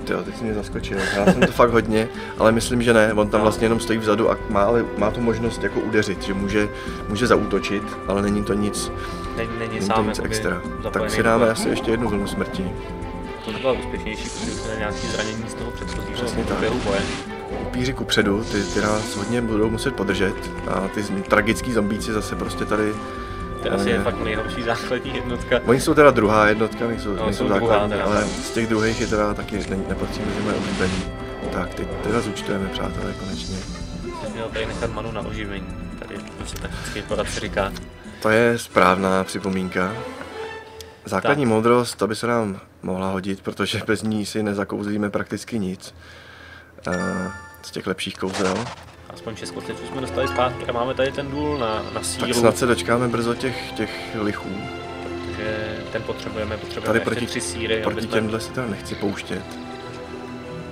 Tyjo, teď jsi mě zaskočil. Já jsem to fakt hodně, ale myslím, že ne. On tam No. vlastně jenom stojí vzadu a má, ale má tu možnost jako udeřit, že může, může zaútočit, ale není to nic, Není, není není to sám nic jakoby extra. Tak si dáme asi ještě jednu vlnu smrti. To byla úspěšnější, protože už nějaký zranění z toho předchozího Přesně tak. boje. upíři kupředu, ty, ty nás hodně budou muset podržet a ty tragický zombíci zase prostě tady To je asi je fakt nejhorší základní jednotka. Oni jsou teda druhá jednotka, nejsou, No, nejsou jsou druhá základní, teda. ale z těch druhých je teda taky ne, nepatří mezi moje oblíbení. Tak, teď teda zúčtujeme, přátelé, konečně. Měl tady nechat manu na oživení. Tady to se tak vždycky poradce říká. To je správná připomínka. Základní moudrost, ta by se nám mohla hodit, protože bez ní si nezakouzlíme prakticky nic. Eh, Z těch lepších kouzel. Aspoň Československo jsme dostali zpátky a máme tady ten důl na, na Tak síru, snad se dočkáme brzo těch, těch lichů. protože ten potřebujeme, potřebujeme Tady proti- tři síry, Proti jsme... těmhle si teda nechci pouštět.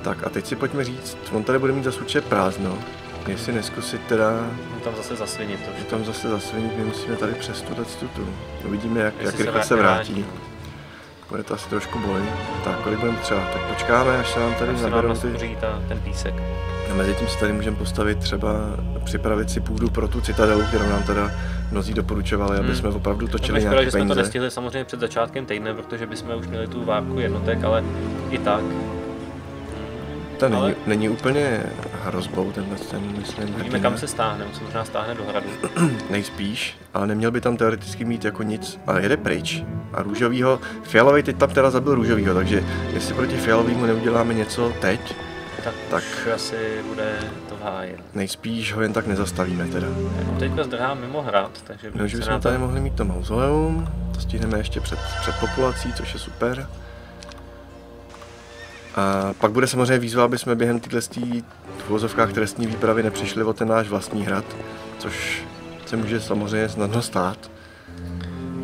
Tak a teď si pojďme říct, on tady bude mít zase určitě prázdno. Jestli neskusit teda, mu tam zase zasvinit to, tam zase zasvinit, my musíme tady přes tuhle tu. Uvidíme, jak, Jestli jak se rychle se vrátí. vrátí. Bude to asi trošku bolet. Tak, kolik budeme třeba? Tak počkáme, až se nám tady naberou ty... ta, ten písek. A mezi tím si tady můžeme postavit třeba, připravit si půdu pro tu citadelu, kterou nám teda mnozí doporučovali, aby Hmm. jsme opravdu To točili škoda, nějaké že jsme to peníze. nestihli samozřejmě před začátkem týdne, protože bychom už měli tu várku jednotek, ale i tak. To není, Ale- není úplně hrozbou, tenhle ten, myslím, Vidíme, hrdina. kam se stáhne, on se možná stáhne do hradu. Nejspíš, ale neměl by tam teoreticky mít jako nic, ale jede pryč. A růžovýho, fialový teď tam teda zabil růžovýho, takže jestli proti fialovému neuděláme něco teď, Tak, Tak. už asi bude to v háji. nejspíš ho jen tak nezastavíme teda. On teďka zdrhá mimo hrad, takže No, že bychom tady to... mohli mít to mauzoleum, to stihneme ještě před, před populací, což je super. A pak bude samozřejmě výzva, aby jsme během této v uvozovkách trestní výpravy nepřišli o ten náš vlastní hrad, což se může samozřejmě snadno stát.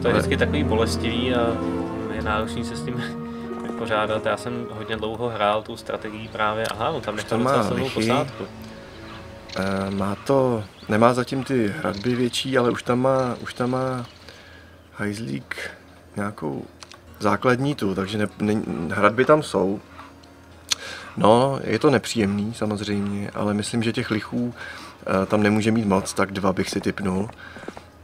To je Ale- vždycky takový bolestivý a je náročný se s tím vypořádat. Já jsem hodně dlouho hrál tu strategii právě, aha, on tam má docela silnou posádku. E, má to, nemá zatím ty hradby větší, ale už tam má, už tam má hajzlík nějakou základní tu, takže ne, ne, hradby tam jsou. No, je to nepříjemný samozřejmě, ale myslím, že těch lichů e, tam nemůže mít moc, tak dva bych si typnul.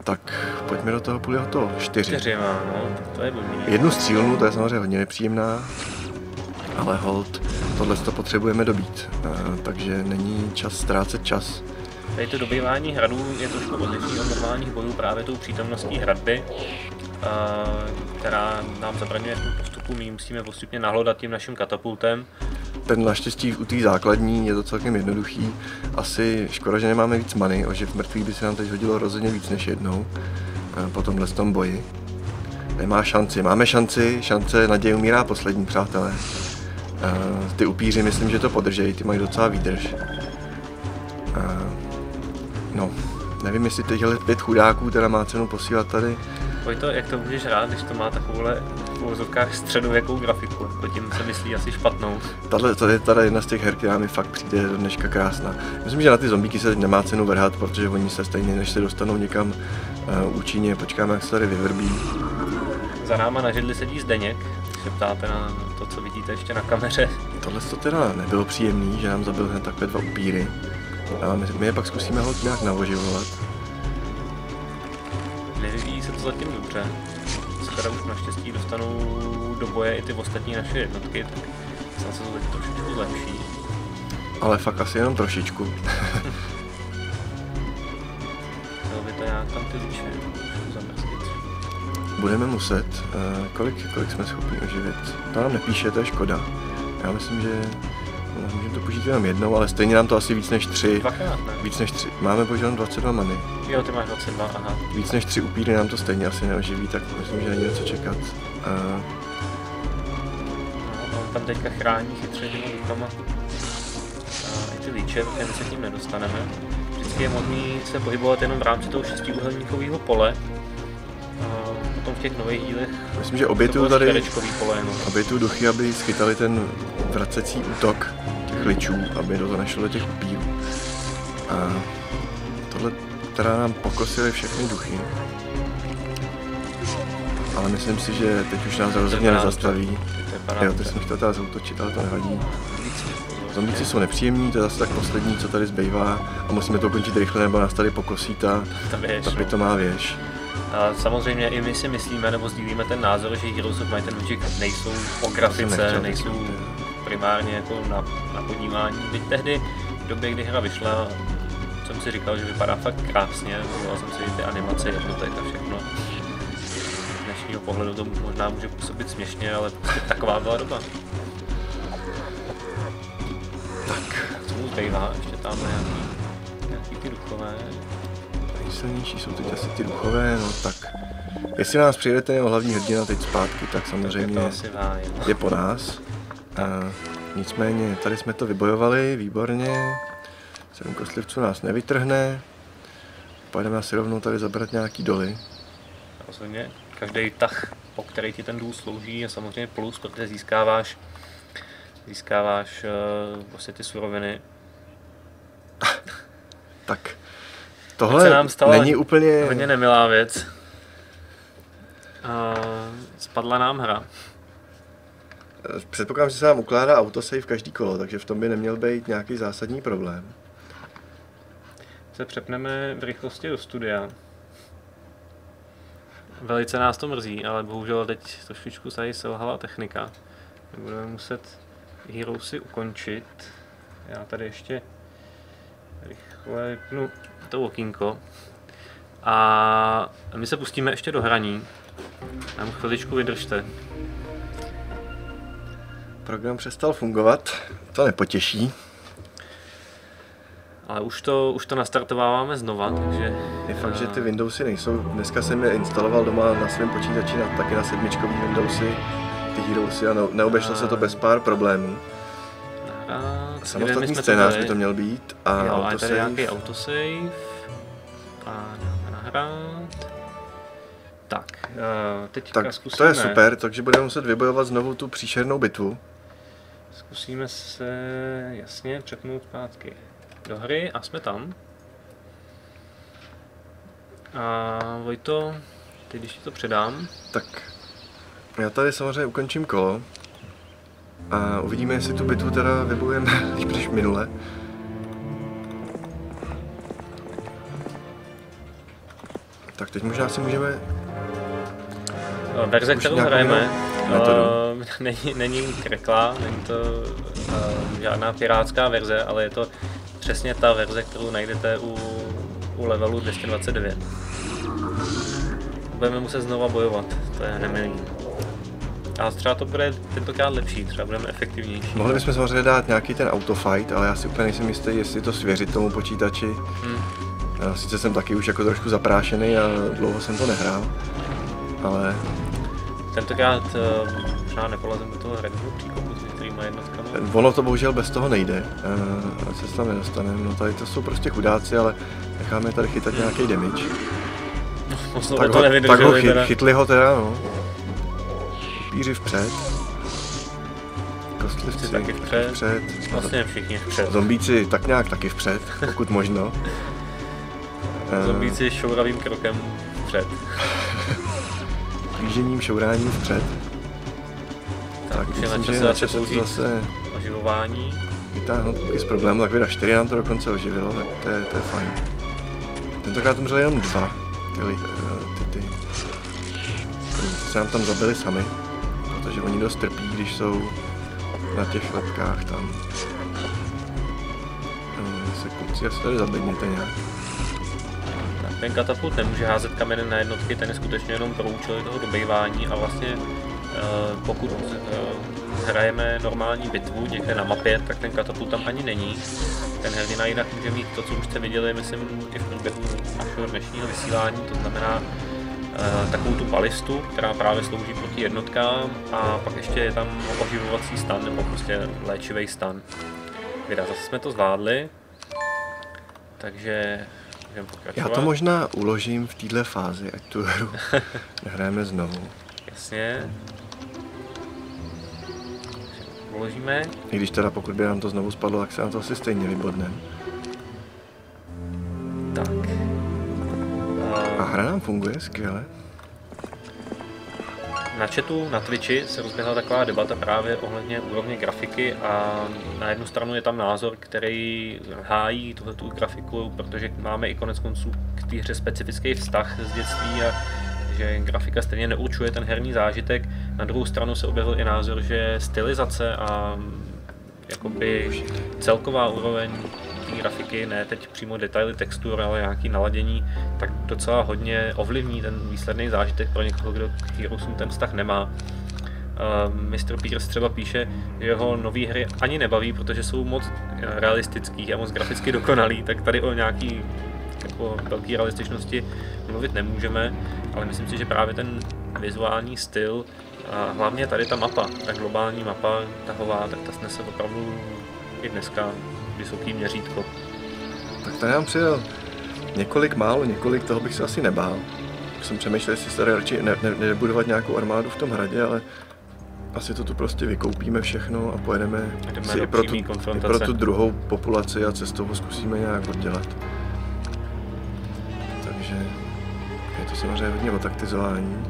Tak pojďme do toho půl to čtyři. Čtyři má, no, to je blbý. Jednu střílnu, to je samozřejmě hodně nepříjemná, ale hold, tohle to potřebujeme dobít, e, takže není čas ztrácet čas. Tady to dobývání hradů je trošku odlišný od normálních bojů právě tou přítomností hradby, která nám zabraňuje v postupu. My musíme postupně nahlodat tím naším katapultem. Ten naštěstí u té základní je to celkem jednoduchý. Asi škoda, že nemáme víc many, oživ mrtvý by se nám teď hodilo rozhodně víc než jednou eh, po tomhle tom boji. Nemá šanci, máme šanci, šance naděje umírá poslední, přátelé. Eh, Ty upíři myslím, že to podržejí, ty mají docela výdrž. Eh, No, nevím, jestli těchhle pět chudáků teda má cenu posílat tady. Pojď to, jak to můžeš rád, když to má takovouhle v uvozovkách středověkou grafiku. Jako tím se myslí asi špatnou. Tahle, to je tady jedna z těch her, která mi fakt přijde do dneška krásná. Myslím, že na ty zombíky se teď nemá cenu vrhat, protože oni se stejně, než se dostanou někam uh, účinně, počkáme, jak se tady vyvrbí. Za náma na židli sedí Zdeněk, když se ptáte na to, co vidíte ještě na kameře. Tohle to teda nebylo příjemný, že nám zabil hned takhle dva upíry. A my, my je pak zkusíme ho nějak navoživovat. Zatím dobře. Teda už naštěstí dostanou do boje i ty ostatní naše jednotky, tak snad se to teď trošičku zlepší. Ale fakt asi jenom trošičku. Chtěl by to nějak tam ty líče zamrzlit. Budeme muset. Uh, kolik, kolik jsme schopni oživit? To nám nepíše, to je škoda. Já myslím, že použít jenom jednou, ale stejně nám to asi víc než tři. Dvakrát, ne? Víc než tři. Máme bohužel 22 many. Jo, ty máš 22, aha. Víc než tři upíry nám to stejně asi neoživí, tak myslím, že není co čekat. Uh, No, on tam teďka chrání chytře těma rukama a i ty líče, protože my se k ním nedostaneme. Vždycky je možný se pohybovat jenom v rámci toho šestiúhelníkového pole. A potom v těch nových dílech myslím, že obětuju tady pole jenom. obětuju duchy, aby schytali ten vracecí útok těch ličů, aby to nešlo do těch upírů. A tohle teda nám pokosili všechny duchy. Ale myslím si, že teď už nás rozhodně nezastaví. Jo, dobře. jsem chtěl teda zautočit, ale to nevadí. Zombíci jsou nepříjemní, to je zase tak poslední, co tady zbývá a musíme to ukončit rychle, nebo nás tady pokosí ta, Ta věž, ta pitomá věž. A samozřejmě i my si myslíme, nebo sdílíme ten názor, že Heroes of Might and Magic nejsou o grafice, nejsou. Primárně jako na, na podívání. Byť tehdy v době, kdy hra vyšla, jsem si říkal, že vypadá fakt krásně, díval jsem si ty animace jednotek a všechno. Z dnešního pohledu to možná může působit směšně, ale prostě taková byla doba. Tak. Co mu zbývá? Ještě tam nějaký, nějaký ty duchové. Nejsilnější jsou teď asi ty duchové, no tak. Jestli nás přijedete jeho hlavní hrdina teď zpátky, tak samozřejmě je po nás. A nicméně tady jsme to vybojovali, výborně. Sedm kostlivců nás nevytrhne. Pojedeme asi rovnou tady zabrat nějaký doly. Rozhodně. Každý tah, po který ti ten důl slouží, je samozřejmě plus, protože získáváš získáváš uh, vlastně ty suroviny. Tak se tohle nám stala není úplně... Hodně nemilá věc. Uh, spadla nám hra. Předpokládám, že se nám ukládá autosave každý kolo, takže v tom by neměl být nějaký zásadní problém. Se přepneme v rychlosti do studia. Velice nás to mrzí, ale bohužel teď trošičku tady selhala technika. Budeme muset Heroesy ukončit. Já tady ještě rychle vypnu to okýnko. A my se pustíme ještě do hraní. Nám chviličku vydržte. Program přestal fungovat, to nepotěší. Ale už to, už to nastartováváme znova, takže... Je fakt, že ty Windowsy nejsou. Dneska jsem je instaloval doma na svém počítači, na, taky na sedmičkový Windowsy, ty Heroesy a ne, neobešlo se to bez pár problémů. A Samostatný scénář by to měl být a jo, a je tady autosave. nějaký autosave. A dáme nahrát. Tak, uh, teďka Tak zkusíme, to je super, takže budeme muset vybojovat znovu tu příšernou bitvu. Zkusíme se jasně přepnout zpátky do hry a jsme tam. A Vojto, teď když ti to předám, Tak já tady samozřejmě ukončím kolo a uvidíme, jestli tu bitvu teda vybojujeme líp než minule. Tak teď možná si můžeme Eh, Verze, kterou hrajeme, metodu. není, není kreklá, není to uh, žádná pirátská verze, ale je to přesně ta verze, kterou najdete u, u levelu 229. Budeme muset znova bojovat, to je nemilý. A třeba to bude tentokrát lepší, třeba budeme efektivnější. Mohli bychom samozřejmě dát nějaký ten autofight, ale já si úplně nejsem jistý, jestli to svěřit tomu počítači. Hmm. Já sice jsem taky už jako trošku zaprášený a dlouho jsem to nehrál, ale Tentokrát uh, možná nepolezem do toho hradního příkopu s některýma jednotkama. ono to bohužel bez toho nejde. Uh, se tam nedostaneme. No tady to jsou prostě chudáci, ale necháme tady chytat nějaký damage. Moc tak, to ho, tak ho chyt, teda. chytli ho teda, no. Píři vpřed. Kostlivci taky vpřed. vpřed. Vlastně všichni vpřed. Zombíci tak nějak taky vpřed, pokud možno. Eh, Zombíci šouravým krokem vpřed. Křížením, šouráním vpřed. Tak, už je na myslím, je na zase čase zase oživování. vytáhnout bez problémů, tak vida 4 nám to dokonce oživilo, tak to je, to je fajn. Tentokrát umřeli jenom dva, ty, eh, ty, ty, ty se nám tam zabili sami, protože oni dost trpí, když jsou na těch lepkách tam. Eh, Se kluci asi tady zabedněte nějak. Ten katapult nemůže házet kameny na jednotky, ten je skutečně jenom pro účely toho dobejvání a vlastně pokud eh, hrajeme normální bitvu někde na mapě, tak ten katapult tam ani není. Ten hrdina jinak může mít to, co už jste viděli, myslím, i v průběhu našeho dnešního vysílání, to znamená eh, takovou tu balistu, která právě slouží proti jednotkám a pak ještě je tam oživovací stan nebo prostě léčivý stan. Vida, zase jsme to zvládli, takže můžeme pokračovat. Já to možná uložím v této fázi, ať tu hru hrajeme znovu. Jasně. Uložíme. I když teda pokud by nám to znovu spadlo, tak se na to asi stejně vybodneme. Tak. A hra nám funguje skvěle. na chatu, na Twitchi se rozběhla taková debata právě ohledně úrovně grafiky a na jednu stranu je tam názor, který hájí tuhle tu grafiku, protože máme i konec konců k té hře specifický vztah z dětství a že grafika stejně neurčuje ten herní zážitek. Na druhou stranu se objevil i názor, že stylizace a jakoby celková úroveň grafiky, ne teď přímo detaily textur, ale nějaký naladění, tak docela hodně ovlivní ten výsledný zážitek pro někoho, kdo k Heroesům ten vztah nemá. Uh, Mr. Pierce třeba píše, že jeho nové hry ani nebaví, protože jsou moc realistický a moc graficky dokonalý, tak tady o nějaký jako velký realističnosti mluvit nemůžeme, ale myslím si, že právě ten vizuální styl a hlavně tady ta mapa, ta globální mapa tahová, tak ta snese opravdu i dneska vysoký měřítko. Tak tady nám přijel několik málo, několik, toho bych se asi nebál. Jsem přemýšlel, jestli se tady radši ne, ne, nebudovat nějakou armádu v tom hradě, ale asi to tu prostě vykoupíme všechno a pojedeme si i pro, tu, i pro tu druhou populaci a cestou ho zkusíme nějak oddělat. Takže je to samozřejmě hodně o taktizování.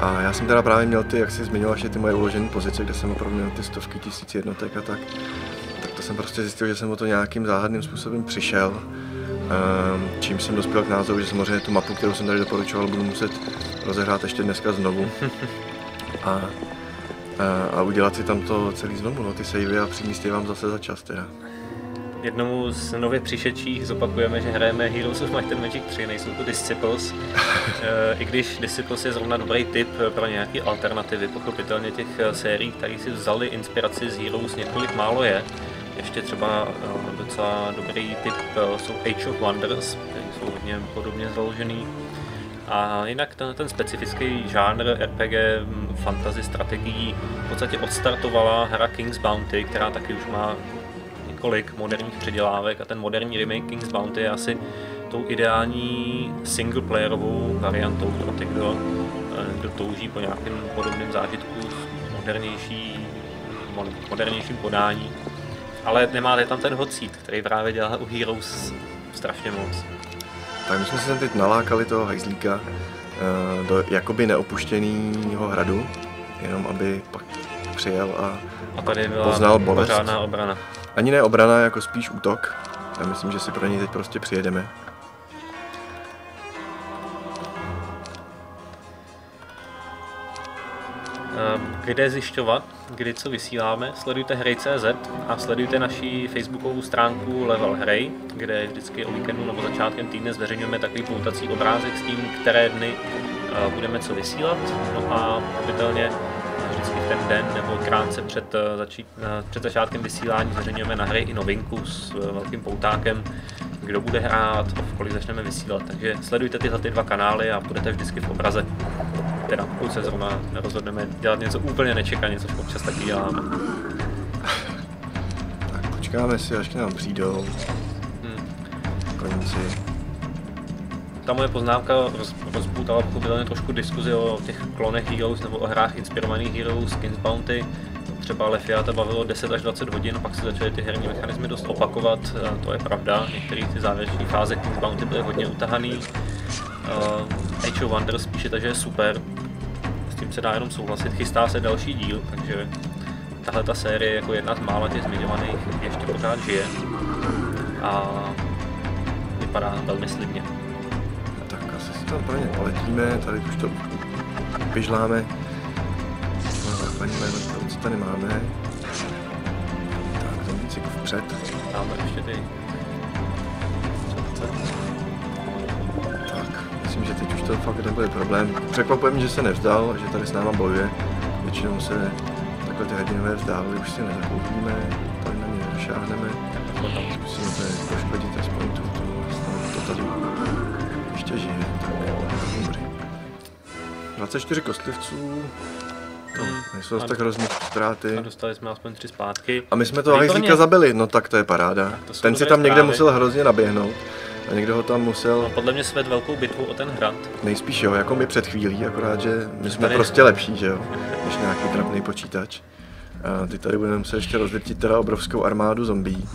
A já jsem teda právě měl ty, jak jsi zmiňoval, že ty moje uložené pozice, kde jsem opravdu měl ty stovky tisíc jednotek a tak, tak to jsem prostě zjistil, že jsem o to nějakým záhadným způsobem přišel. Ehm, čím jsem dospěl k názoru, že samozřejmě tu mapu, kterou jsem tady doporučoval, budu muset rozehrát ještě dneska znovu. A, a, a udělat si tam to celý znovu, no, ty savey a přinést je vám zase za čas teda jednomu z nově přišedších zopakujeme, že hrajeme Heroes of Might and Magic 3, nejsou to Disciples. Eh, I když Disciples je zrovna dobrý tip pro nějaké alternativy, pochopitelně těch eh, sérií, které si vzali inspiraci z Heroes několik málo je. Ještě třeba eh, docela dobrý tip jsou Age of Wonders, které jsou hodně podobně založený. A jinak ten, ten specifický žánr RPG hm, fantasy strategií v podstatě odstartovala hra King's Bounty, která taky už má několik moderních předělávek a ten moderní remake King's Bounty je asi tou ideální singleplayerovou variantou pro ty, kdo, eh, kdo touží po nějakém podobném zážitku s modernější, modernějším podání. Ale nemáte tam ten hocít, který právě dělá u Heroes strašně moc. Tak my jsme se teď nalákali toho hajzlíka eh, do jakoby neopuštěného hradu, jenom aby pak přijel a, a tady byla poznal bolest. obrana. Ani ne obrana, jako spíš útok. Já myslím, že si pro něj teď prostě přijedeme. Ehm, kde zjišťovat, kdy co vysíláme, sledujte Hrej.cz a sledujte naši facebookovou stránku Level Hrej, kde vždycky o víkendu nebo začátkem týdne zveřejňujeme takový poutací obrázek s tím, které dny eh, budeme co vysílat. No a pochopitelně vždycky v ten den nebo krátce před, eh, začít, eh, před začátkem vysílání zveřejňujeme na hry i novinku s eh, velkým poutákem, kdo bude hrát a v kolik začneme vysílat. Takže sledujte tyhle ty dva kanály a budete vždycky v obraze. Teda pokud se zrovna nerozhodneme dělat něco úplně nečekaně, což občas taky děláme. Tak počkáme si, až k nám přijdou. Hmm. Konci ta moje poznámka roz, rozpoutala pochopitelně trošku diskuzi o těch klonech Heroes nebo o hrách inspirovaných Heroes, Skins Bounty. Třeba Lefiata bavilo 10 až 20 hodin, pak se začaly ty herní mechanismy dost opakovat, to je pravda. Některé ty závěrečné fáze Kings Bounty byly hodně utahaný. Uh, Age of Wonders spíše takže je super, s tím se dá jenom souhlasit, chystá se další díl, takže tahle ta série jako jedna z mála těch zmiňovaných ještě pořád žije a vypadá velmi slibně tam pro ně poletíme, tady už to vyžláme. No, to, co tady máme. Tak, zombícik vpřed. Máme ještě ty tak, myslím, že teď už to fakt nebude problém. Překvapuje mě, že se nevzdal, že tady s náma bojuje. Většinou se takhle ty hrdinové vzdávají, už si nezakoupíme, tady na ně šáhneme. 24 kostlivců, to hmm. nejsou tak hrozný ztráty. A dostali jsme aspoň tři zpátky. A my jsme toho hajzlíka zabili, no tak to je paráda. To Ten si tam zprávy. někde musel hrozně naběhnout. A někdo ho tam musel... No, podle mě svět velkou bitvu o ten hrad. Nejspíš jo, jako my před chvílí, akorát, že my jsme tady... prostě lepší, že jo, než nějaký trapný počítač. A ty tady budeme muset ještě rozvětit teda obrovskou armádu zombí.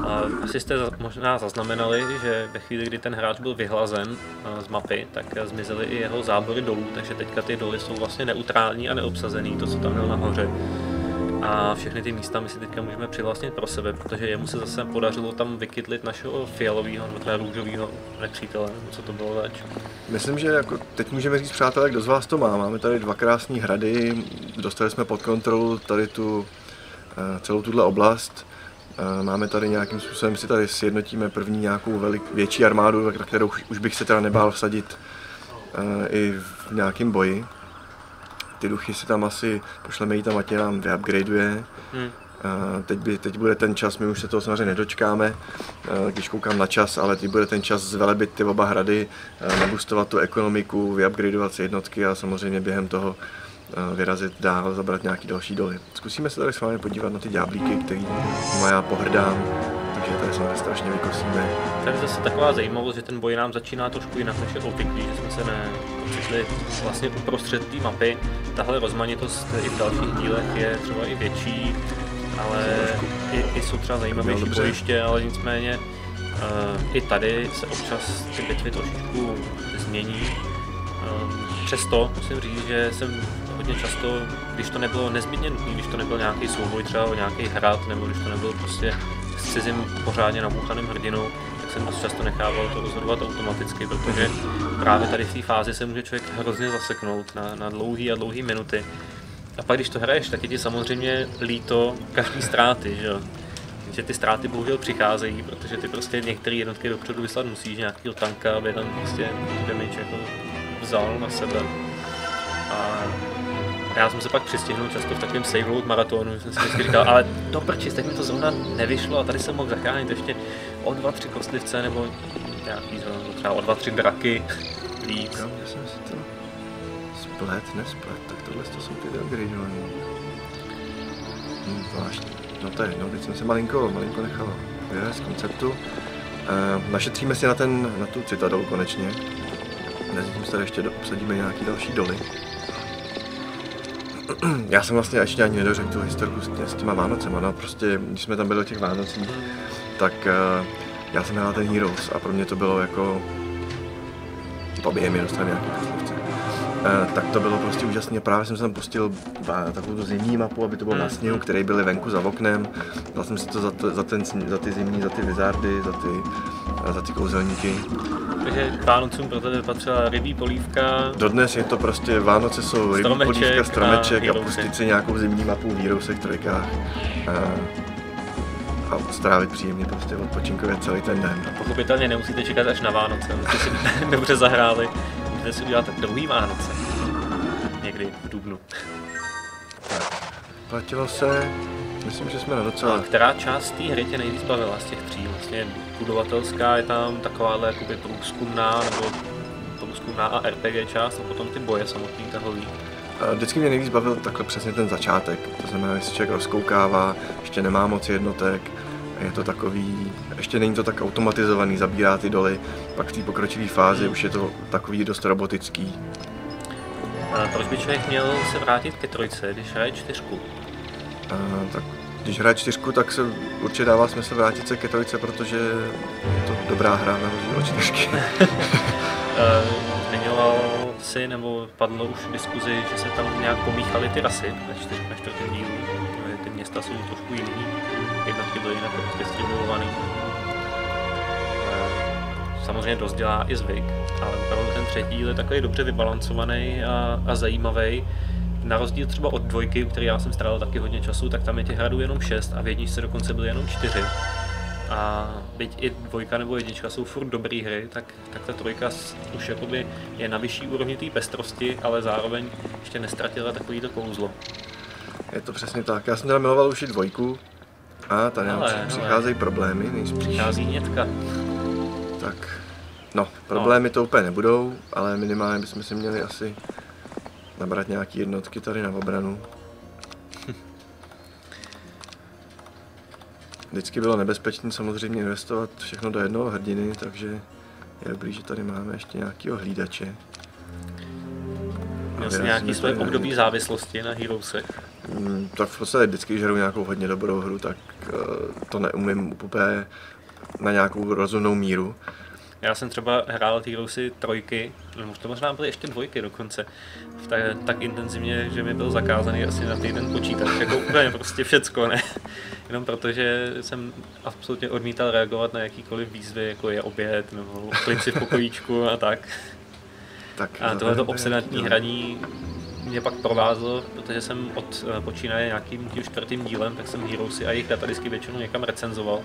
A asi jste možná zaznamenali, že ve chvíli, kdy ten hráč byl vyhlazen z mapy, tak zmizely i jeho zábory dolů, takže teďka ty doly jsou vlastně neutrální a neobsazený, to, co tam měl nahoře. A všechny ty místa my si teďka můžeme přivlastnit pro sebe, protože jemu se zase podařilo tam vykytlit našeho fialového nebo teda růžového nepřítele, co to bylo zač. Myslím, že jako teď můžeme říct, přátelé, kdo z vás to má. Máme tady dva krásné hrady, dostali jsme pod kontrolu tady tu eh, celou tuhle oblast Máme tady nějakým způsobem, si tady sjednotíme první nějakou velik, větší armádu, na kterou už bych se teda nebál vsadit i v nějakém boji. Ty duchy si tam asi, pošleme jí tam, ať nám vyupgradeuje. Hmm. Teď, by, teď bude ten čas, my už se toho samozřejmě nedočkáme, když koukám na čas, ale teď bude ten čas zvelebit ty oba hrady, nabustovat tu ekonomiku, vyupgradeovat si jednotky a samozřejmě během toho vyrazit dál, zabrat nějaký další doly. Zkusíme se tady s vámi podívat na ty ďáblíky, který já pohrdám, takže tady samozřejmě strašně vykosíme. Tady zase taková zajímavost, že ten boj nám začíná trošku jinak než je obvyklý, že jsme se neocitli vlastně uprostřed té mapy. Tahle rozmanitost i v dalších dílech je třeba i větší, ale i, i jsou třeba zajímavější bojiště, ale nicméně uh, i tady se občas ty bitvy trošičku změní. Um, přesto musím říct, že jsem hodně často, když to nebylo nezbytně nutné, když to nebyl nějaký souboj třeba o nějaký hrad, nebo když to nebyl prostě s cizím pořádně nabouchaným hrdinou, tak jsem dost často nechával to rozhodovat automaticky, protože právě tady v té fázi se může člověk hrozně zaseknout na, na dlouhý a dlouhý minuty. A pak když to hraješ, tak je ti samozřejmě líto každý ztráty, že jo. Že ty ztráty bohužel přicházejí, protože ty prostě některé jednotky dopředu vyslat musíš nějakýho tanka, aby tam prostě damage jako vzal na sebe. A já jsem se pak přistihnul často v takovém save load maratonu, jsem si vždycky říkal, ale to prčis, tak mi to zrovna nevyšlo a tady jsem mohl zachránit ještě o dva, tři kostlivce nebo nějaký zrovna, třeba o dva, tři draky víc. Já, jsem si to splet, nesplet, tak tohle to jsou ty upgradeované. Hm, zvláštní. No to je, no teď jsem se malinko, malinko nechal z konceptu. Uh, našetříme si na, ten, na tu citadelu konečně. Mezitím se ještě obsadíme nějaký další doly já jsem vlastně ještě ani nedořekl tu historku s, s těma Vánocema, no prostě, když jsme tam byli o těch Vánocích, tak uh, já jsem hrál ten Heroes a pro mě to bylo jako poběhem je dostat nějaký. Uh, tak to bylo prostě úžasné. Právě jsem se tam pustil takovou tu zimní mapu, aby to bylo na hmm. sněhu, který byly venku za oknem. Dal jsem si to za, to, za, ten, za ty zimní, za ty vizardy, za ty, za ty kouzelníky. Takže k Vánocům pro tebe patřila rybí polívka. Dodnes je to prostě, Vánoce jsou rybí polívka, stromeček a, a pustit si nějakou zimní mapu v Heroesech trojkách. A, a strávit příjemně prostě odpočinkově celý ten den. A pochopitelně nemusíte čekat až na Vánoce, musíte si dobře zahráli. Můžete si udělat druhý Vánoce. Někdy v Dubnu. Platilo se, myslím, že jsme na docela... A která část té hry tě nejvíc bavila z těch tří? Vlastně budovatelská je tam takováhle jakoby průzkumná nebo průzkumná a RPG část a potom ty boje samotný tahový. Vždycky mě nejvíc bavil takhle přesně ten začátek. To znamená, že se člověk rozkoukává, ještě nemá moc jednotek, je to takový, ještě není to tak automatizovaný, zabírá ty doly, pak v té pokročilé fázi už je to takový dost robotický. A proč by člověk měl se vrátit ke trojce, když hraje čtyřku? A, tak když hraje čtyřku, tak se určitě dává smysl vrátit se ke trojce, protože je to dobrá hra na rozdíl od čtyřky. Zmiňoval si, nebo padlo už v diskuzi, že se tam nějak pomíchaly ty rasy na, čtyř, na čtvrtém dílu. Ty města jsou trošku jiný, jednotky byly jinak distribuovaný. Samozřejmě dost dělá i zvyk, ale opravdu ten třetí díl je takový dobře vybalancovaný a, a zajímavý na rozdíl třeba od dvojky, který já jsem strávil taky hodně času, tak tam je těch hradů jenom 6 a v jedničce dokonce byly jenom 4. A byť i dvojka nebo jednička jsou furt dobré hry, tak, tak ta trojka už jakoby je na vyšší úrovni té pestrosti, ale zároveň ještě nestratila takovýto kouzlo. Je to přesně tak. Já jsem teda miloval už i dvojku. A tady nám přicházejí problémy nejspíš. Přichází nětka. Tak, no, problémy no. to úplně nebudou, ale minimálně bychom si měli asi nabrat nějaký jednotky tady na obranu. Vždycky bylo nebezpečné samozřejmě investovat všechno do jednoho hrdiny, takže je dobrý, že tady máme ještě nějakého hlídače. Měl jsi nějaký své období závislosti na Heroesech? Mm, tak v podstatě vždycky, když hru nějakou hodně dobrou hru, tak uh, to neumím úplně na nějakou rozumnou míru. Já jsem třeba hrál ty Heroesy trojky, nebo to možná byly ještě dvojky dokonce, tak, tak intenzivně, že mi byl zakázaný asi na týden počítač, jako úplně prostě všecko, ne? Jenom protože jsem absolutně odmítal reagovat na jakýkoliv výzvy, jako je oběd, nebo klid v pokojíčku a tak. tak a tohleto obsedantní hraní mě pak provázelo, protože jsem od uh, počínaje nějakým tím čtvrtým dílem, tak jsem Heroesy a jejich datadisky většinou někam recenzoval.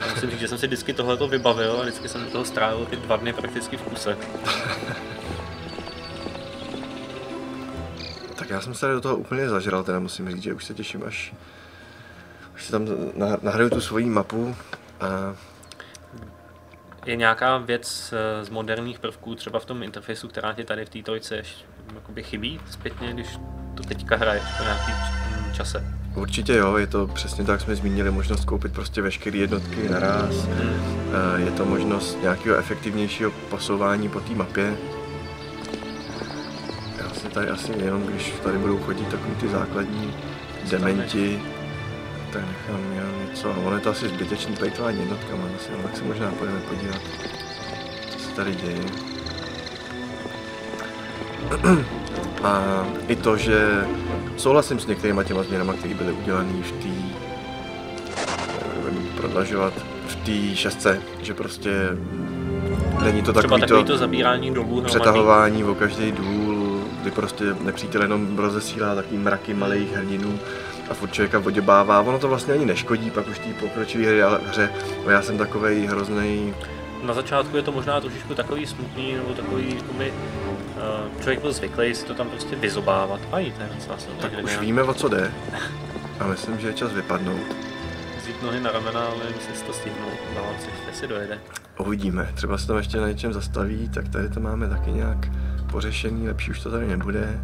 A musím říct, že jsem si vždycky tohleto vybavil a vždycky jsem toho strávil ty dva dny prakticky v kuse. tak já jsem se do toho úplně zažral, teda musím říct, že už se těším, až, až si tam nahraju tu svoji mapu a je nějaká věc eh, z moderních prvků, třeba v tom interfejsu, která ti tady v té trojce chybí zpětně, když to teďka hraješ po nějaký čase? Určitě jo, je to přesně tak, jsme zmínili možnost koupit prostě veškeré jednotky naraz. Eh, je to možnost nějakého efektivnějšího posouvání po té mapě. Já si tady asi jenom, když tady budou chodit takový ty základní dementi, tak nechám jenom něco. Ono je to asi zbytečný plejtování jednotkama, asi, ale tak se možná půjdeme podívat, co se tady děje. A i to, že souhlasím s některými těma změnama, které byly udělané v té prodlažovat v té šestce, že prostě není to takový, takový to, to zabírání dolů přetahování o každý důl, kdy prostě nepřítel jenom rozesílá takový mraky malých hrdinů a furt člověka oděbává. Ono to vlastně ani neškodí, pak už té pokročilé hry, ale hře. Já jsem takový hrozný. Na začátku je to možná trošičku takový smutný, nebo takový, jakoby, uh, člověk byl zvyklý si to tam prostě vyzobávat. A jít, ne? Tak už víme, o co jde. A myslím, že je čas vypadnout. Vzít nohy na ramena, ale myslím, si to stihnou. Dávám si, si dojede. Uvidíme. Třeba se tam ještě na něčem zastaví, tak tady to máme taky nějak pořešení, lepší už to tady nebude.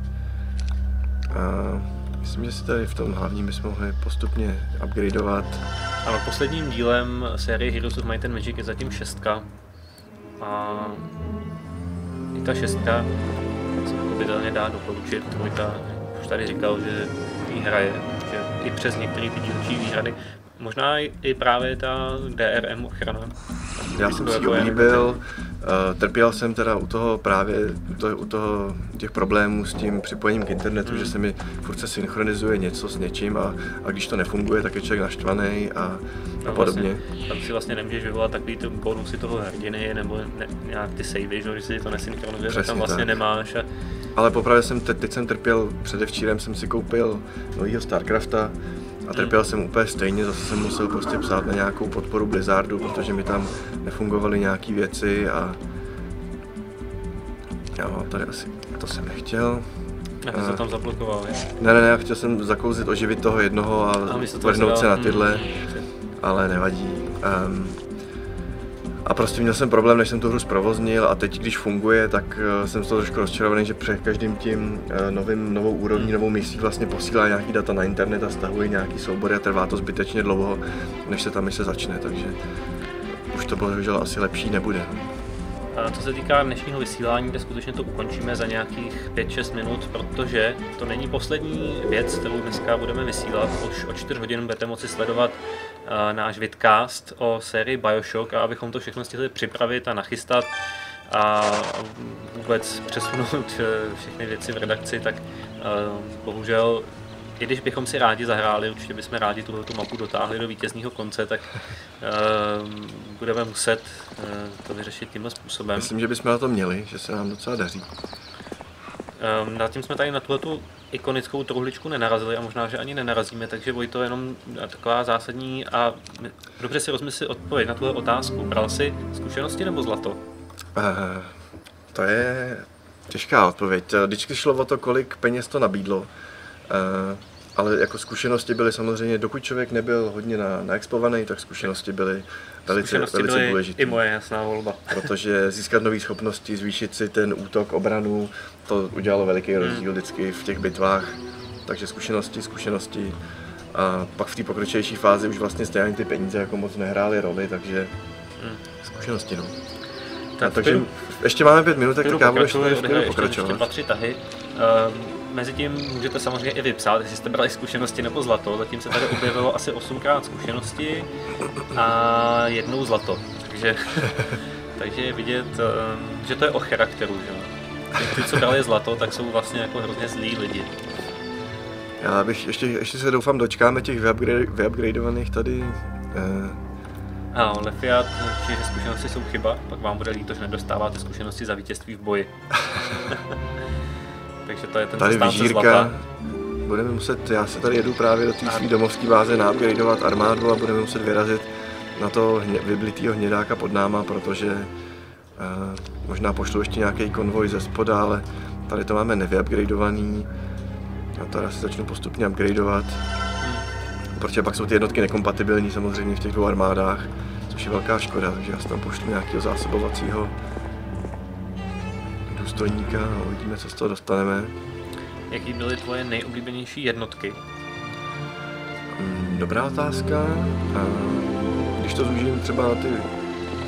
A Myslím, že si tady v tom hlavním bychom mohli postupně upgradeovat. Ano, posledním dílem série Heroes of Might and Magic je zatím šestka. A i ta šestka se pochopitelně dá doporučit. Trojka už tady říkal, že hraje, že i přes některé ty dílčí výhrady Možná i právě ta DRM ochrana. Já jsem si jako oblíbil, uh, trpěl jsem teda u toho právě, u toho, u toho těch problémů s tím připojením k internetu, mm. že se mi furt se synchronizuje něco s něčím a, a když to nefunguje, tak je člověk naštvaný a, a no podobně. Vlastně, tam si vlastně nemůžeš vyvolat takový ty bonusy toho hrdiny nebo ne, nějak ty savey, že, když si to nesynchronizuje, tak tam vlastně tak. nemáš. A... Ale popravdě jsem, te, teď jsem trpěl, předevčírem jsem si koupil novýho Starcrafta, a trpěl jsem úplně stejně, zase jsem musel prostě psát na nějakou podporu Blizzardu, protože mi tam nefungovaly nějaké věci a jo, tady asi to jsem nechtěl. Já jsem tam zablokoval, je? Ne, ne, ne, chtěl jsem zakouzit, oživit toho jednoho a, a vrhnout se na tyhle, hmm. ale nevadí. Um, a prostě měl jsem problém, než jsem tu hru zprovoznil a teď, když funguje, tak eh, jsem z toho trošku rozčarovaný, že před každým tím eh, novým, novou úrovní, hmm. novou misí vlastně posílá nějaký data na internet a stahuje nějaký soubory a trvá to zbytečně dlouho, než se ta mise začne, takže už to bohužel asi lepší nebude. A co se týká dnešního vysílání, kde skutečně to ukončíme za nějakých 5-6 minut, protože to není poslední věc, kterou dneska budeme vysílat. Už o 4 hodin budete moci sledovat náš vidcast o sérii Bioshock a abychom to všechno stihli připravit a nachystat a vůbec přesunout eh, všechny věci v redakci, tak uh, bohužel i když bychom si rádi zahráli, určitě bychom rádi tuhle tu mapu dotáhli do vítězního konce, tak uh, budeme muset uh, to vyřešit tímhle způsobem. Myslím, že bychom na to měli, že se nám docela daří. Um, zatím jsme tady na tuhle tu ikonickou truhličku nenarazili a možná, že ani nenarazíme, takže Vojto jenom taková zásadní a dobře si rozmysli odpověď na tuhle otázku. Bral jsi zkušenosti nebo zlato? Uh, to je těžká odpověď. Vždycky šlo o to, kolik peněz to nabídlo. Uh, ale jako zkušenosti byly samozřejmě, dokud člověk nebyl hodně na, naexpovaný, tak zkušenosti byly velice, zkušenosti velice byly důležité. i moje jasná volba. Protože získat nové schopnosti, zvýšit si ten útok, obranu, to udělalo veliký hmm. rozdíl vždycky v těch bitvách. Takže zkušenosti, zkušenosti. A pak v té pokročilejší fázi už vlastně stejně ty peníze jako moc nehrály roli, takže hmm. zkušenosti no. Tak, takže ještě máme pět minut, tak já budu ještě pokračovat. Ještě dva, tři tahy. Um, mezi tím můžete samozřejmě i vypsat, jestli jste brali zkušenosti nebo zlato. Zatím se tady objevilo asi 8krát zkušenosti a jednou zlato. Takže, takže je vidět, ehm, že to je o charakteru. Že? Ty, co brali zlato, tak jsou vlastně jako hrozně zlí lidi. Já bych ještě, ještě se doufám dočkáme těch vyupgradeovaných tady eh, a Lefiat, že zkušenosti jsou chyba, pak vám bude líto, že nedostáváte zkušenosti za vítězství v boji. takže to je ten Tady vyžírka. zlata. Budeme muset, já se tady jedu právě do té své domovské báze naupgradeovat armádu a budeme muset vyrazit na to hně, vyblitýho hnědáka pod náma, protože uh, možná pošlu ještě nějaký konvoj ze spoda, ale tady to máme nevyupgradeovaný. A tady se začnu postupně upgradeovat. Protože pak jsou ty jednotky nekompatibilní samozřejmě v těch dvou armádách, což je velká škoda, takže já si tam pošlu nějakého zásobovacího důstojníka a uvidíme, co z toho dostaneme. Jaký byly tvoje nejoblíbenější jednotky? Mm, Dobrá otázka. Když to zúžím třeba na ty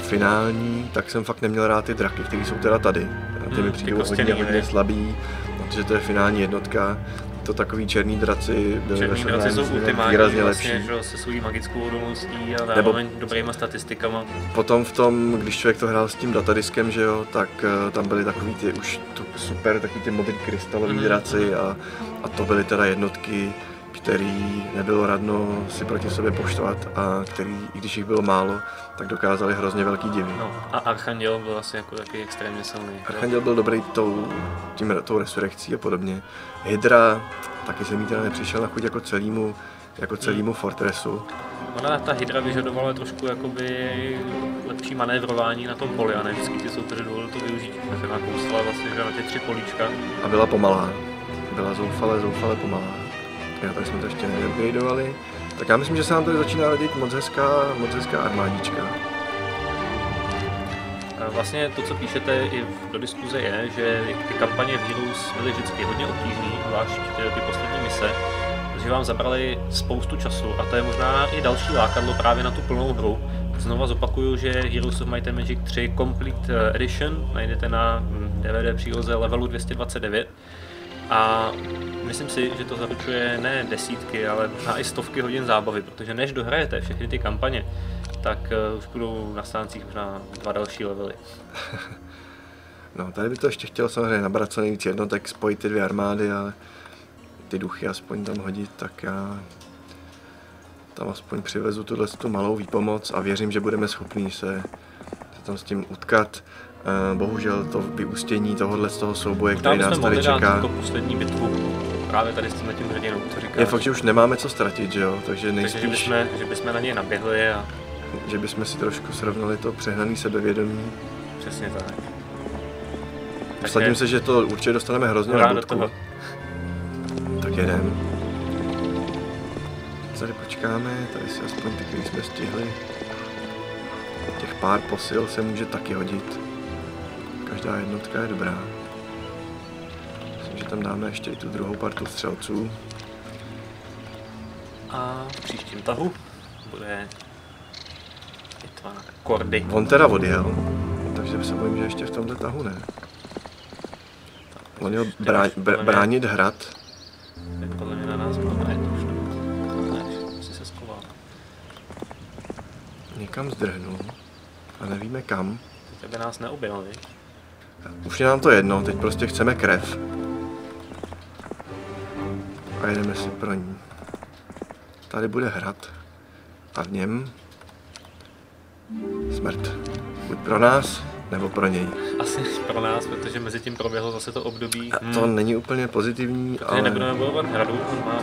finální, tak jsem fakt neměl rád ty draky, které jsou teda tady. Ty Hmm, mi ty přijdou hodně, hodně slabý, protože to je finální jednotka. To takový černý draci byly Černý draci jsou ultimátní výrazně vlastně, lepší. že se svojí magickou odolností a Nebo- zároveň dobrýma statistikama. Potom v tom, když člověk to hrál s tím datadiskem, že jo, tak eh, tam byly takový ty už tu super, takový ty modrý krystalový Mhm. draci a, a to byly teda jednotky, který nebylo radno si proti sobě poštvat a který, i když jich bylo málo, tak dokázali hrozně velký divy. No, a Archanděl byl asi jako taky extrémně silný. Archanděl byl dobrý tou, tím, tou resurrekcí a podobně. Hydra, taky jsem jí teda nepřišel na chuť jako celýmu, jako celému fortressu. Ona ta hydra vyžadovala trošku jakoby lepší manévrování na tom poli a ne vždycky ty soupeři dovolili to využít. Ona kousala vlastně že na ty tři políčka. A byla pomalá. Byla zoufale, zoufale pomalá. Jo, tak jsme to ještě neupgradeovali. Tak já myslím, že se nám tady začíná rodit moc hezká, moc hezká armádička. Vlastně to, co píšete i do diskuze, je, že ty kampaně v Heroes byly vždycky hodně obtížné, zvlášť ty, ty poslední mise, že vám zabrali spoustu času a to je možná i další lákadlo právě na tu plnou hru. Znova zopakuju, že Heroes of Might and Magic 3 Complete eh, Edition najdete na hm, DVD příloze levelu 229 a myslím si, že to zaručuje ne desítky, ale možná i stovky hodin zábavy, protože než dohrajete všechny ty kampaně, tak uh, už budou na stáncích možná dva další levely. No, tady by to ještě chtěl samozřejmě nabrat co nejvíc jednotek, spojit ty dvě armády, ale ty duchy aspoň tam hodit, tak já tam aspoň přivezu tuhle tu malou výpomoc a věřím, že budeme schopni se, se tam s tím utkat. Eh, Bohužel to vyústění tohohle z toho souboje, který nás tady čeká, poslední bitvu právě tady s tím hrdinou, co říkáš. je fakt, že už nemáme co ztratit, že jo? Takže Takže že nejspíš, bychom, že bychom na něj naběhli a že bychom si trošku srovnali to přehnaný sebevědomí. přesně tak. Vsadím se, že to určitě dostaneme hrozně na do toho. Tak jedem. Tady počkáme, tady si aspoň ty, který jsme stihli. Těch pár posil se může taky hodit. Každá jednotka je dobrá. Myslím, že tam dáme ještě i tu druhou partu střelců. A v příštím tahu bude kordy. On teda odjel, takže se bojím, že ještě v tomhle tahu ne. On měl brá, br, bránit hrad. Tak podle mě na nás ne, to už asi se schoval. Někam zdrhnul. A nevíme kam. Teď by nás neubil, víš? Už je nám to jedno, teď prostě chceme krev. A jedeme si pro ní. Tady bude hrad. A v něm smrt. Buď pro nás, nebo pro něj. Asi pro nás, protože mezi tím proběhlo zase to období. A to není úplně pozitivní, Protože ale... nebudeme bojovat hradu, on má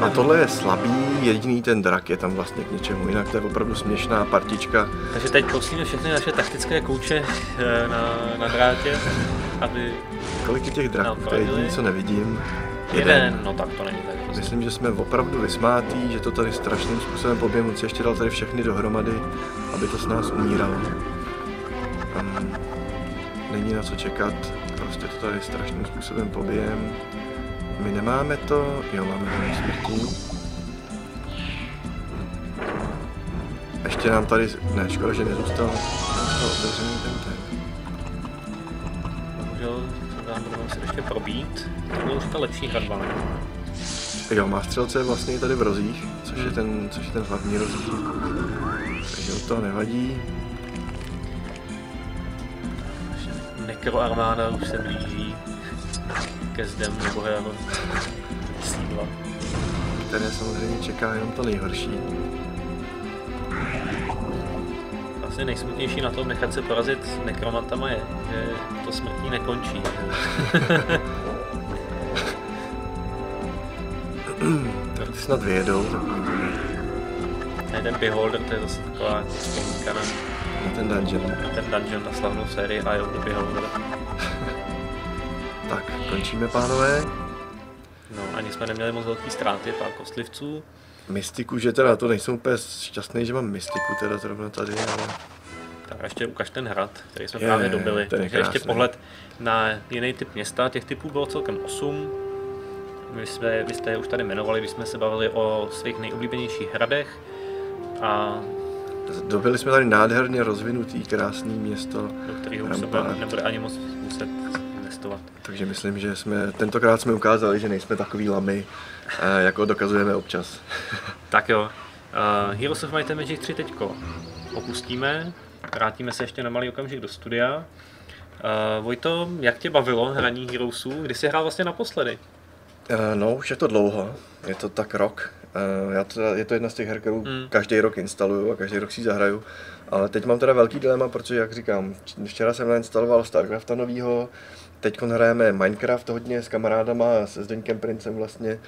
no, A tohle je slabý, jediný ten drak je tam vlastně k ničemu, jinak to je opravdu směšná partička. Takže teď poslíme všechny naše taktické kouče eh, na, na drátě, aby Kolik je těch draků, to je jediný, co nevidím. jeden, no tak to není tak. Myslím, že jsme opravdu vysmátí, že to tady strašným způsobem poběhnu. Si ještě dal tady všechny dohromady, aby to s nás umíralo. Um, není na co čekat, prostě to tady strašným způsobem pobijem. My nemáme to, jo, máme hodně smrtí. Ještě nám tady, ne, škoda, že nezůstal, nezůstal otevřený ten ten. Bohužel se nám budeme muset ještě probít. To byla už ta lepší hradba? Jo, má střelce je vlastně tady v rozích, což je ten, což je ten hlavní rozdíl. Takže toho nevadí. Nekroarmáda už se blíží ke zdem nebohého sídla. které samozřejmě čeká jenom to nejhorší. Vlastně nejsmutnější na tom nechat se porazit nekromantama je, že to smrtí nekončí. tak ty snad vyjedou, Ne, ten Beholder, to je zase taková vzpomínka na, na ten dungeon. na ten dungeon, na slavnou sérii Eye of the Beholder. Tak, končíme, pánové. No, ani jsme neměli moc velký ztráty, pár kostlivců. Mystiku, že teda to nejsem úplně šťastný, že mám mystiku teda zrovna tady, ale Tak a ještě ukaž ten hrad, který jsme Je, právě je, dobili. ten je Takže ještě krásný. pohled na jiný typ města. Těch typů bylo celkem 8. My jsme, vy jste je už tady jmenovali, když jsme se bavili o svých nejoblíbenějších hradech. A dobili jsme tady nádherně rozvinutý, krásný město, do kterého už se nebude ani moc muset investovat. takže myslím, že jsme, tentokrát jsme ukázali, že nejsme takový lamy, eh, jako dokazujeme občas. Tak jo, uh, Heroes of Might and Magic 3 teďko opustíme, vrátíme se ještě na malý okamžik do studia. Uh, Vojto, jak tě bavilo hraní Heroesů? Kdy jsi hrál vlastně naposledy? Eh, No, už je to dlouho, je to tak rok. Eh, Já to, je to jedna z těch her, kterou Hmm. každý rok instaluju a každý rok si zahraju. Ale teď mám teda velký dilema, protože, jak říkám, včera jsem nainstaloval Starcrafta novýho, teď hrajeme Minecraft hodně s kamarádama, se Zdeňkem Princem vlastně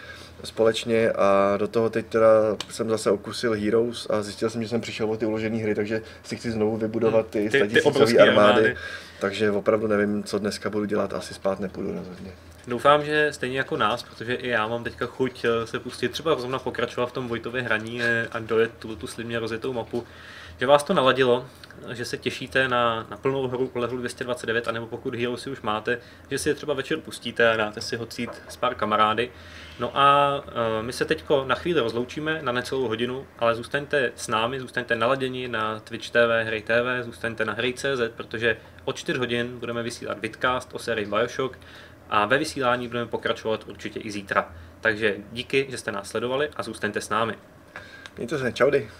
společně a do toho teď teda jsem zase okusil Heroes a zjistil jsem, že jsem přišel o ty uložené hry, takže si chci znovu vybudovat ty, Hmm. Ty- ty obrovský armády, armády. takže opravdu nevím, co dneska budu dělat, asi spát nepůjdu rozhodně. Doufám, že stejně jako nás, protože i já mám teďka chuť eh, se pustit, třeba zrovna pokračovat v tom Vojtově hraní eh, a dojet tu, tu slibně rozjetou mapu, že vás to naladilo, že se těšíte na, na plnou hru po levelu 229, anebo pokud Hero si už máte, že si je třeba večer pustíte a dáte si ho cít s pár kamarády. No a eh, my se teďko na chvíli rozloučíme na necelou hodinu, ale zůstaňte s námi, zůstaňte naladěni na Twitch TV, Hry TV, zůstaňte na Hry.cz, protože od 4 hodin budeme vysílat vidcast o sérii Bioshock a ve vysílání budeme pokračovat určitě i zítra. Takže díky, že jste nás sledovali a zůstaňte s námi. Mějte se, čaudy.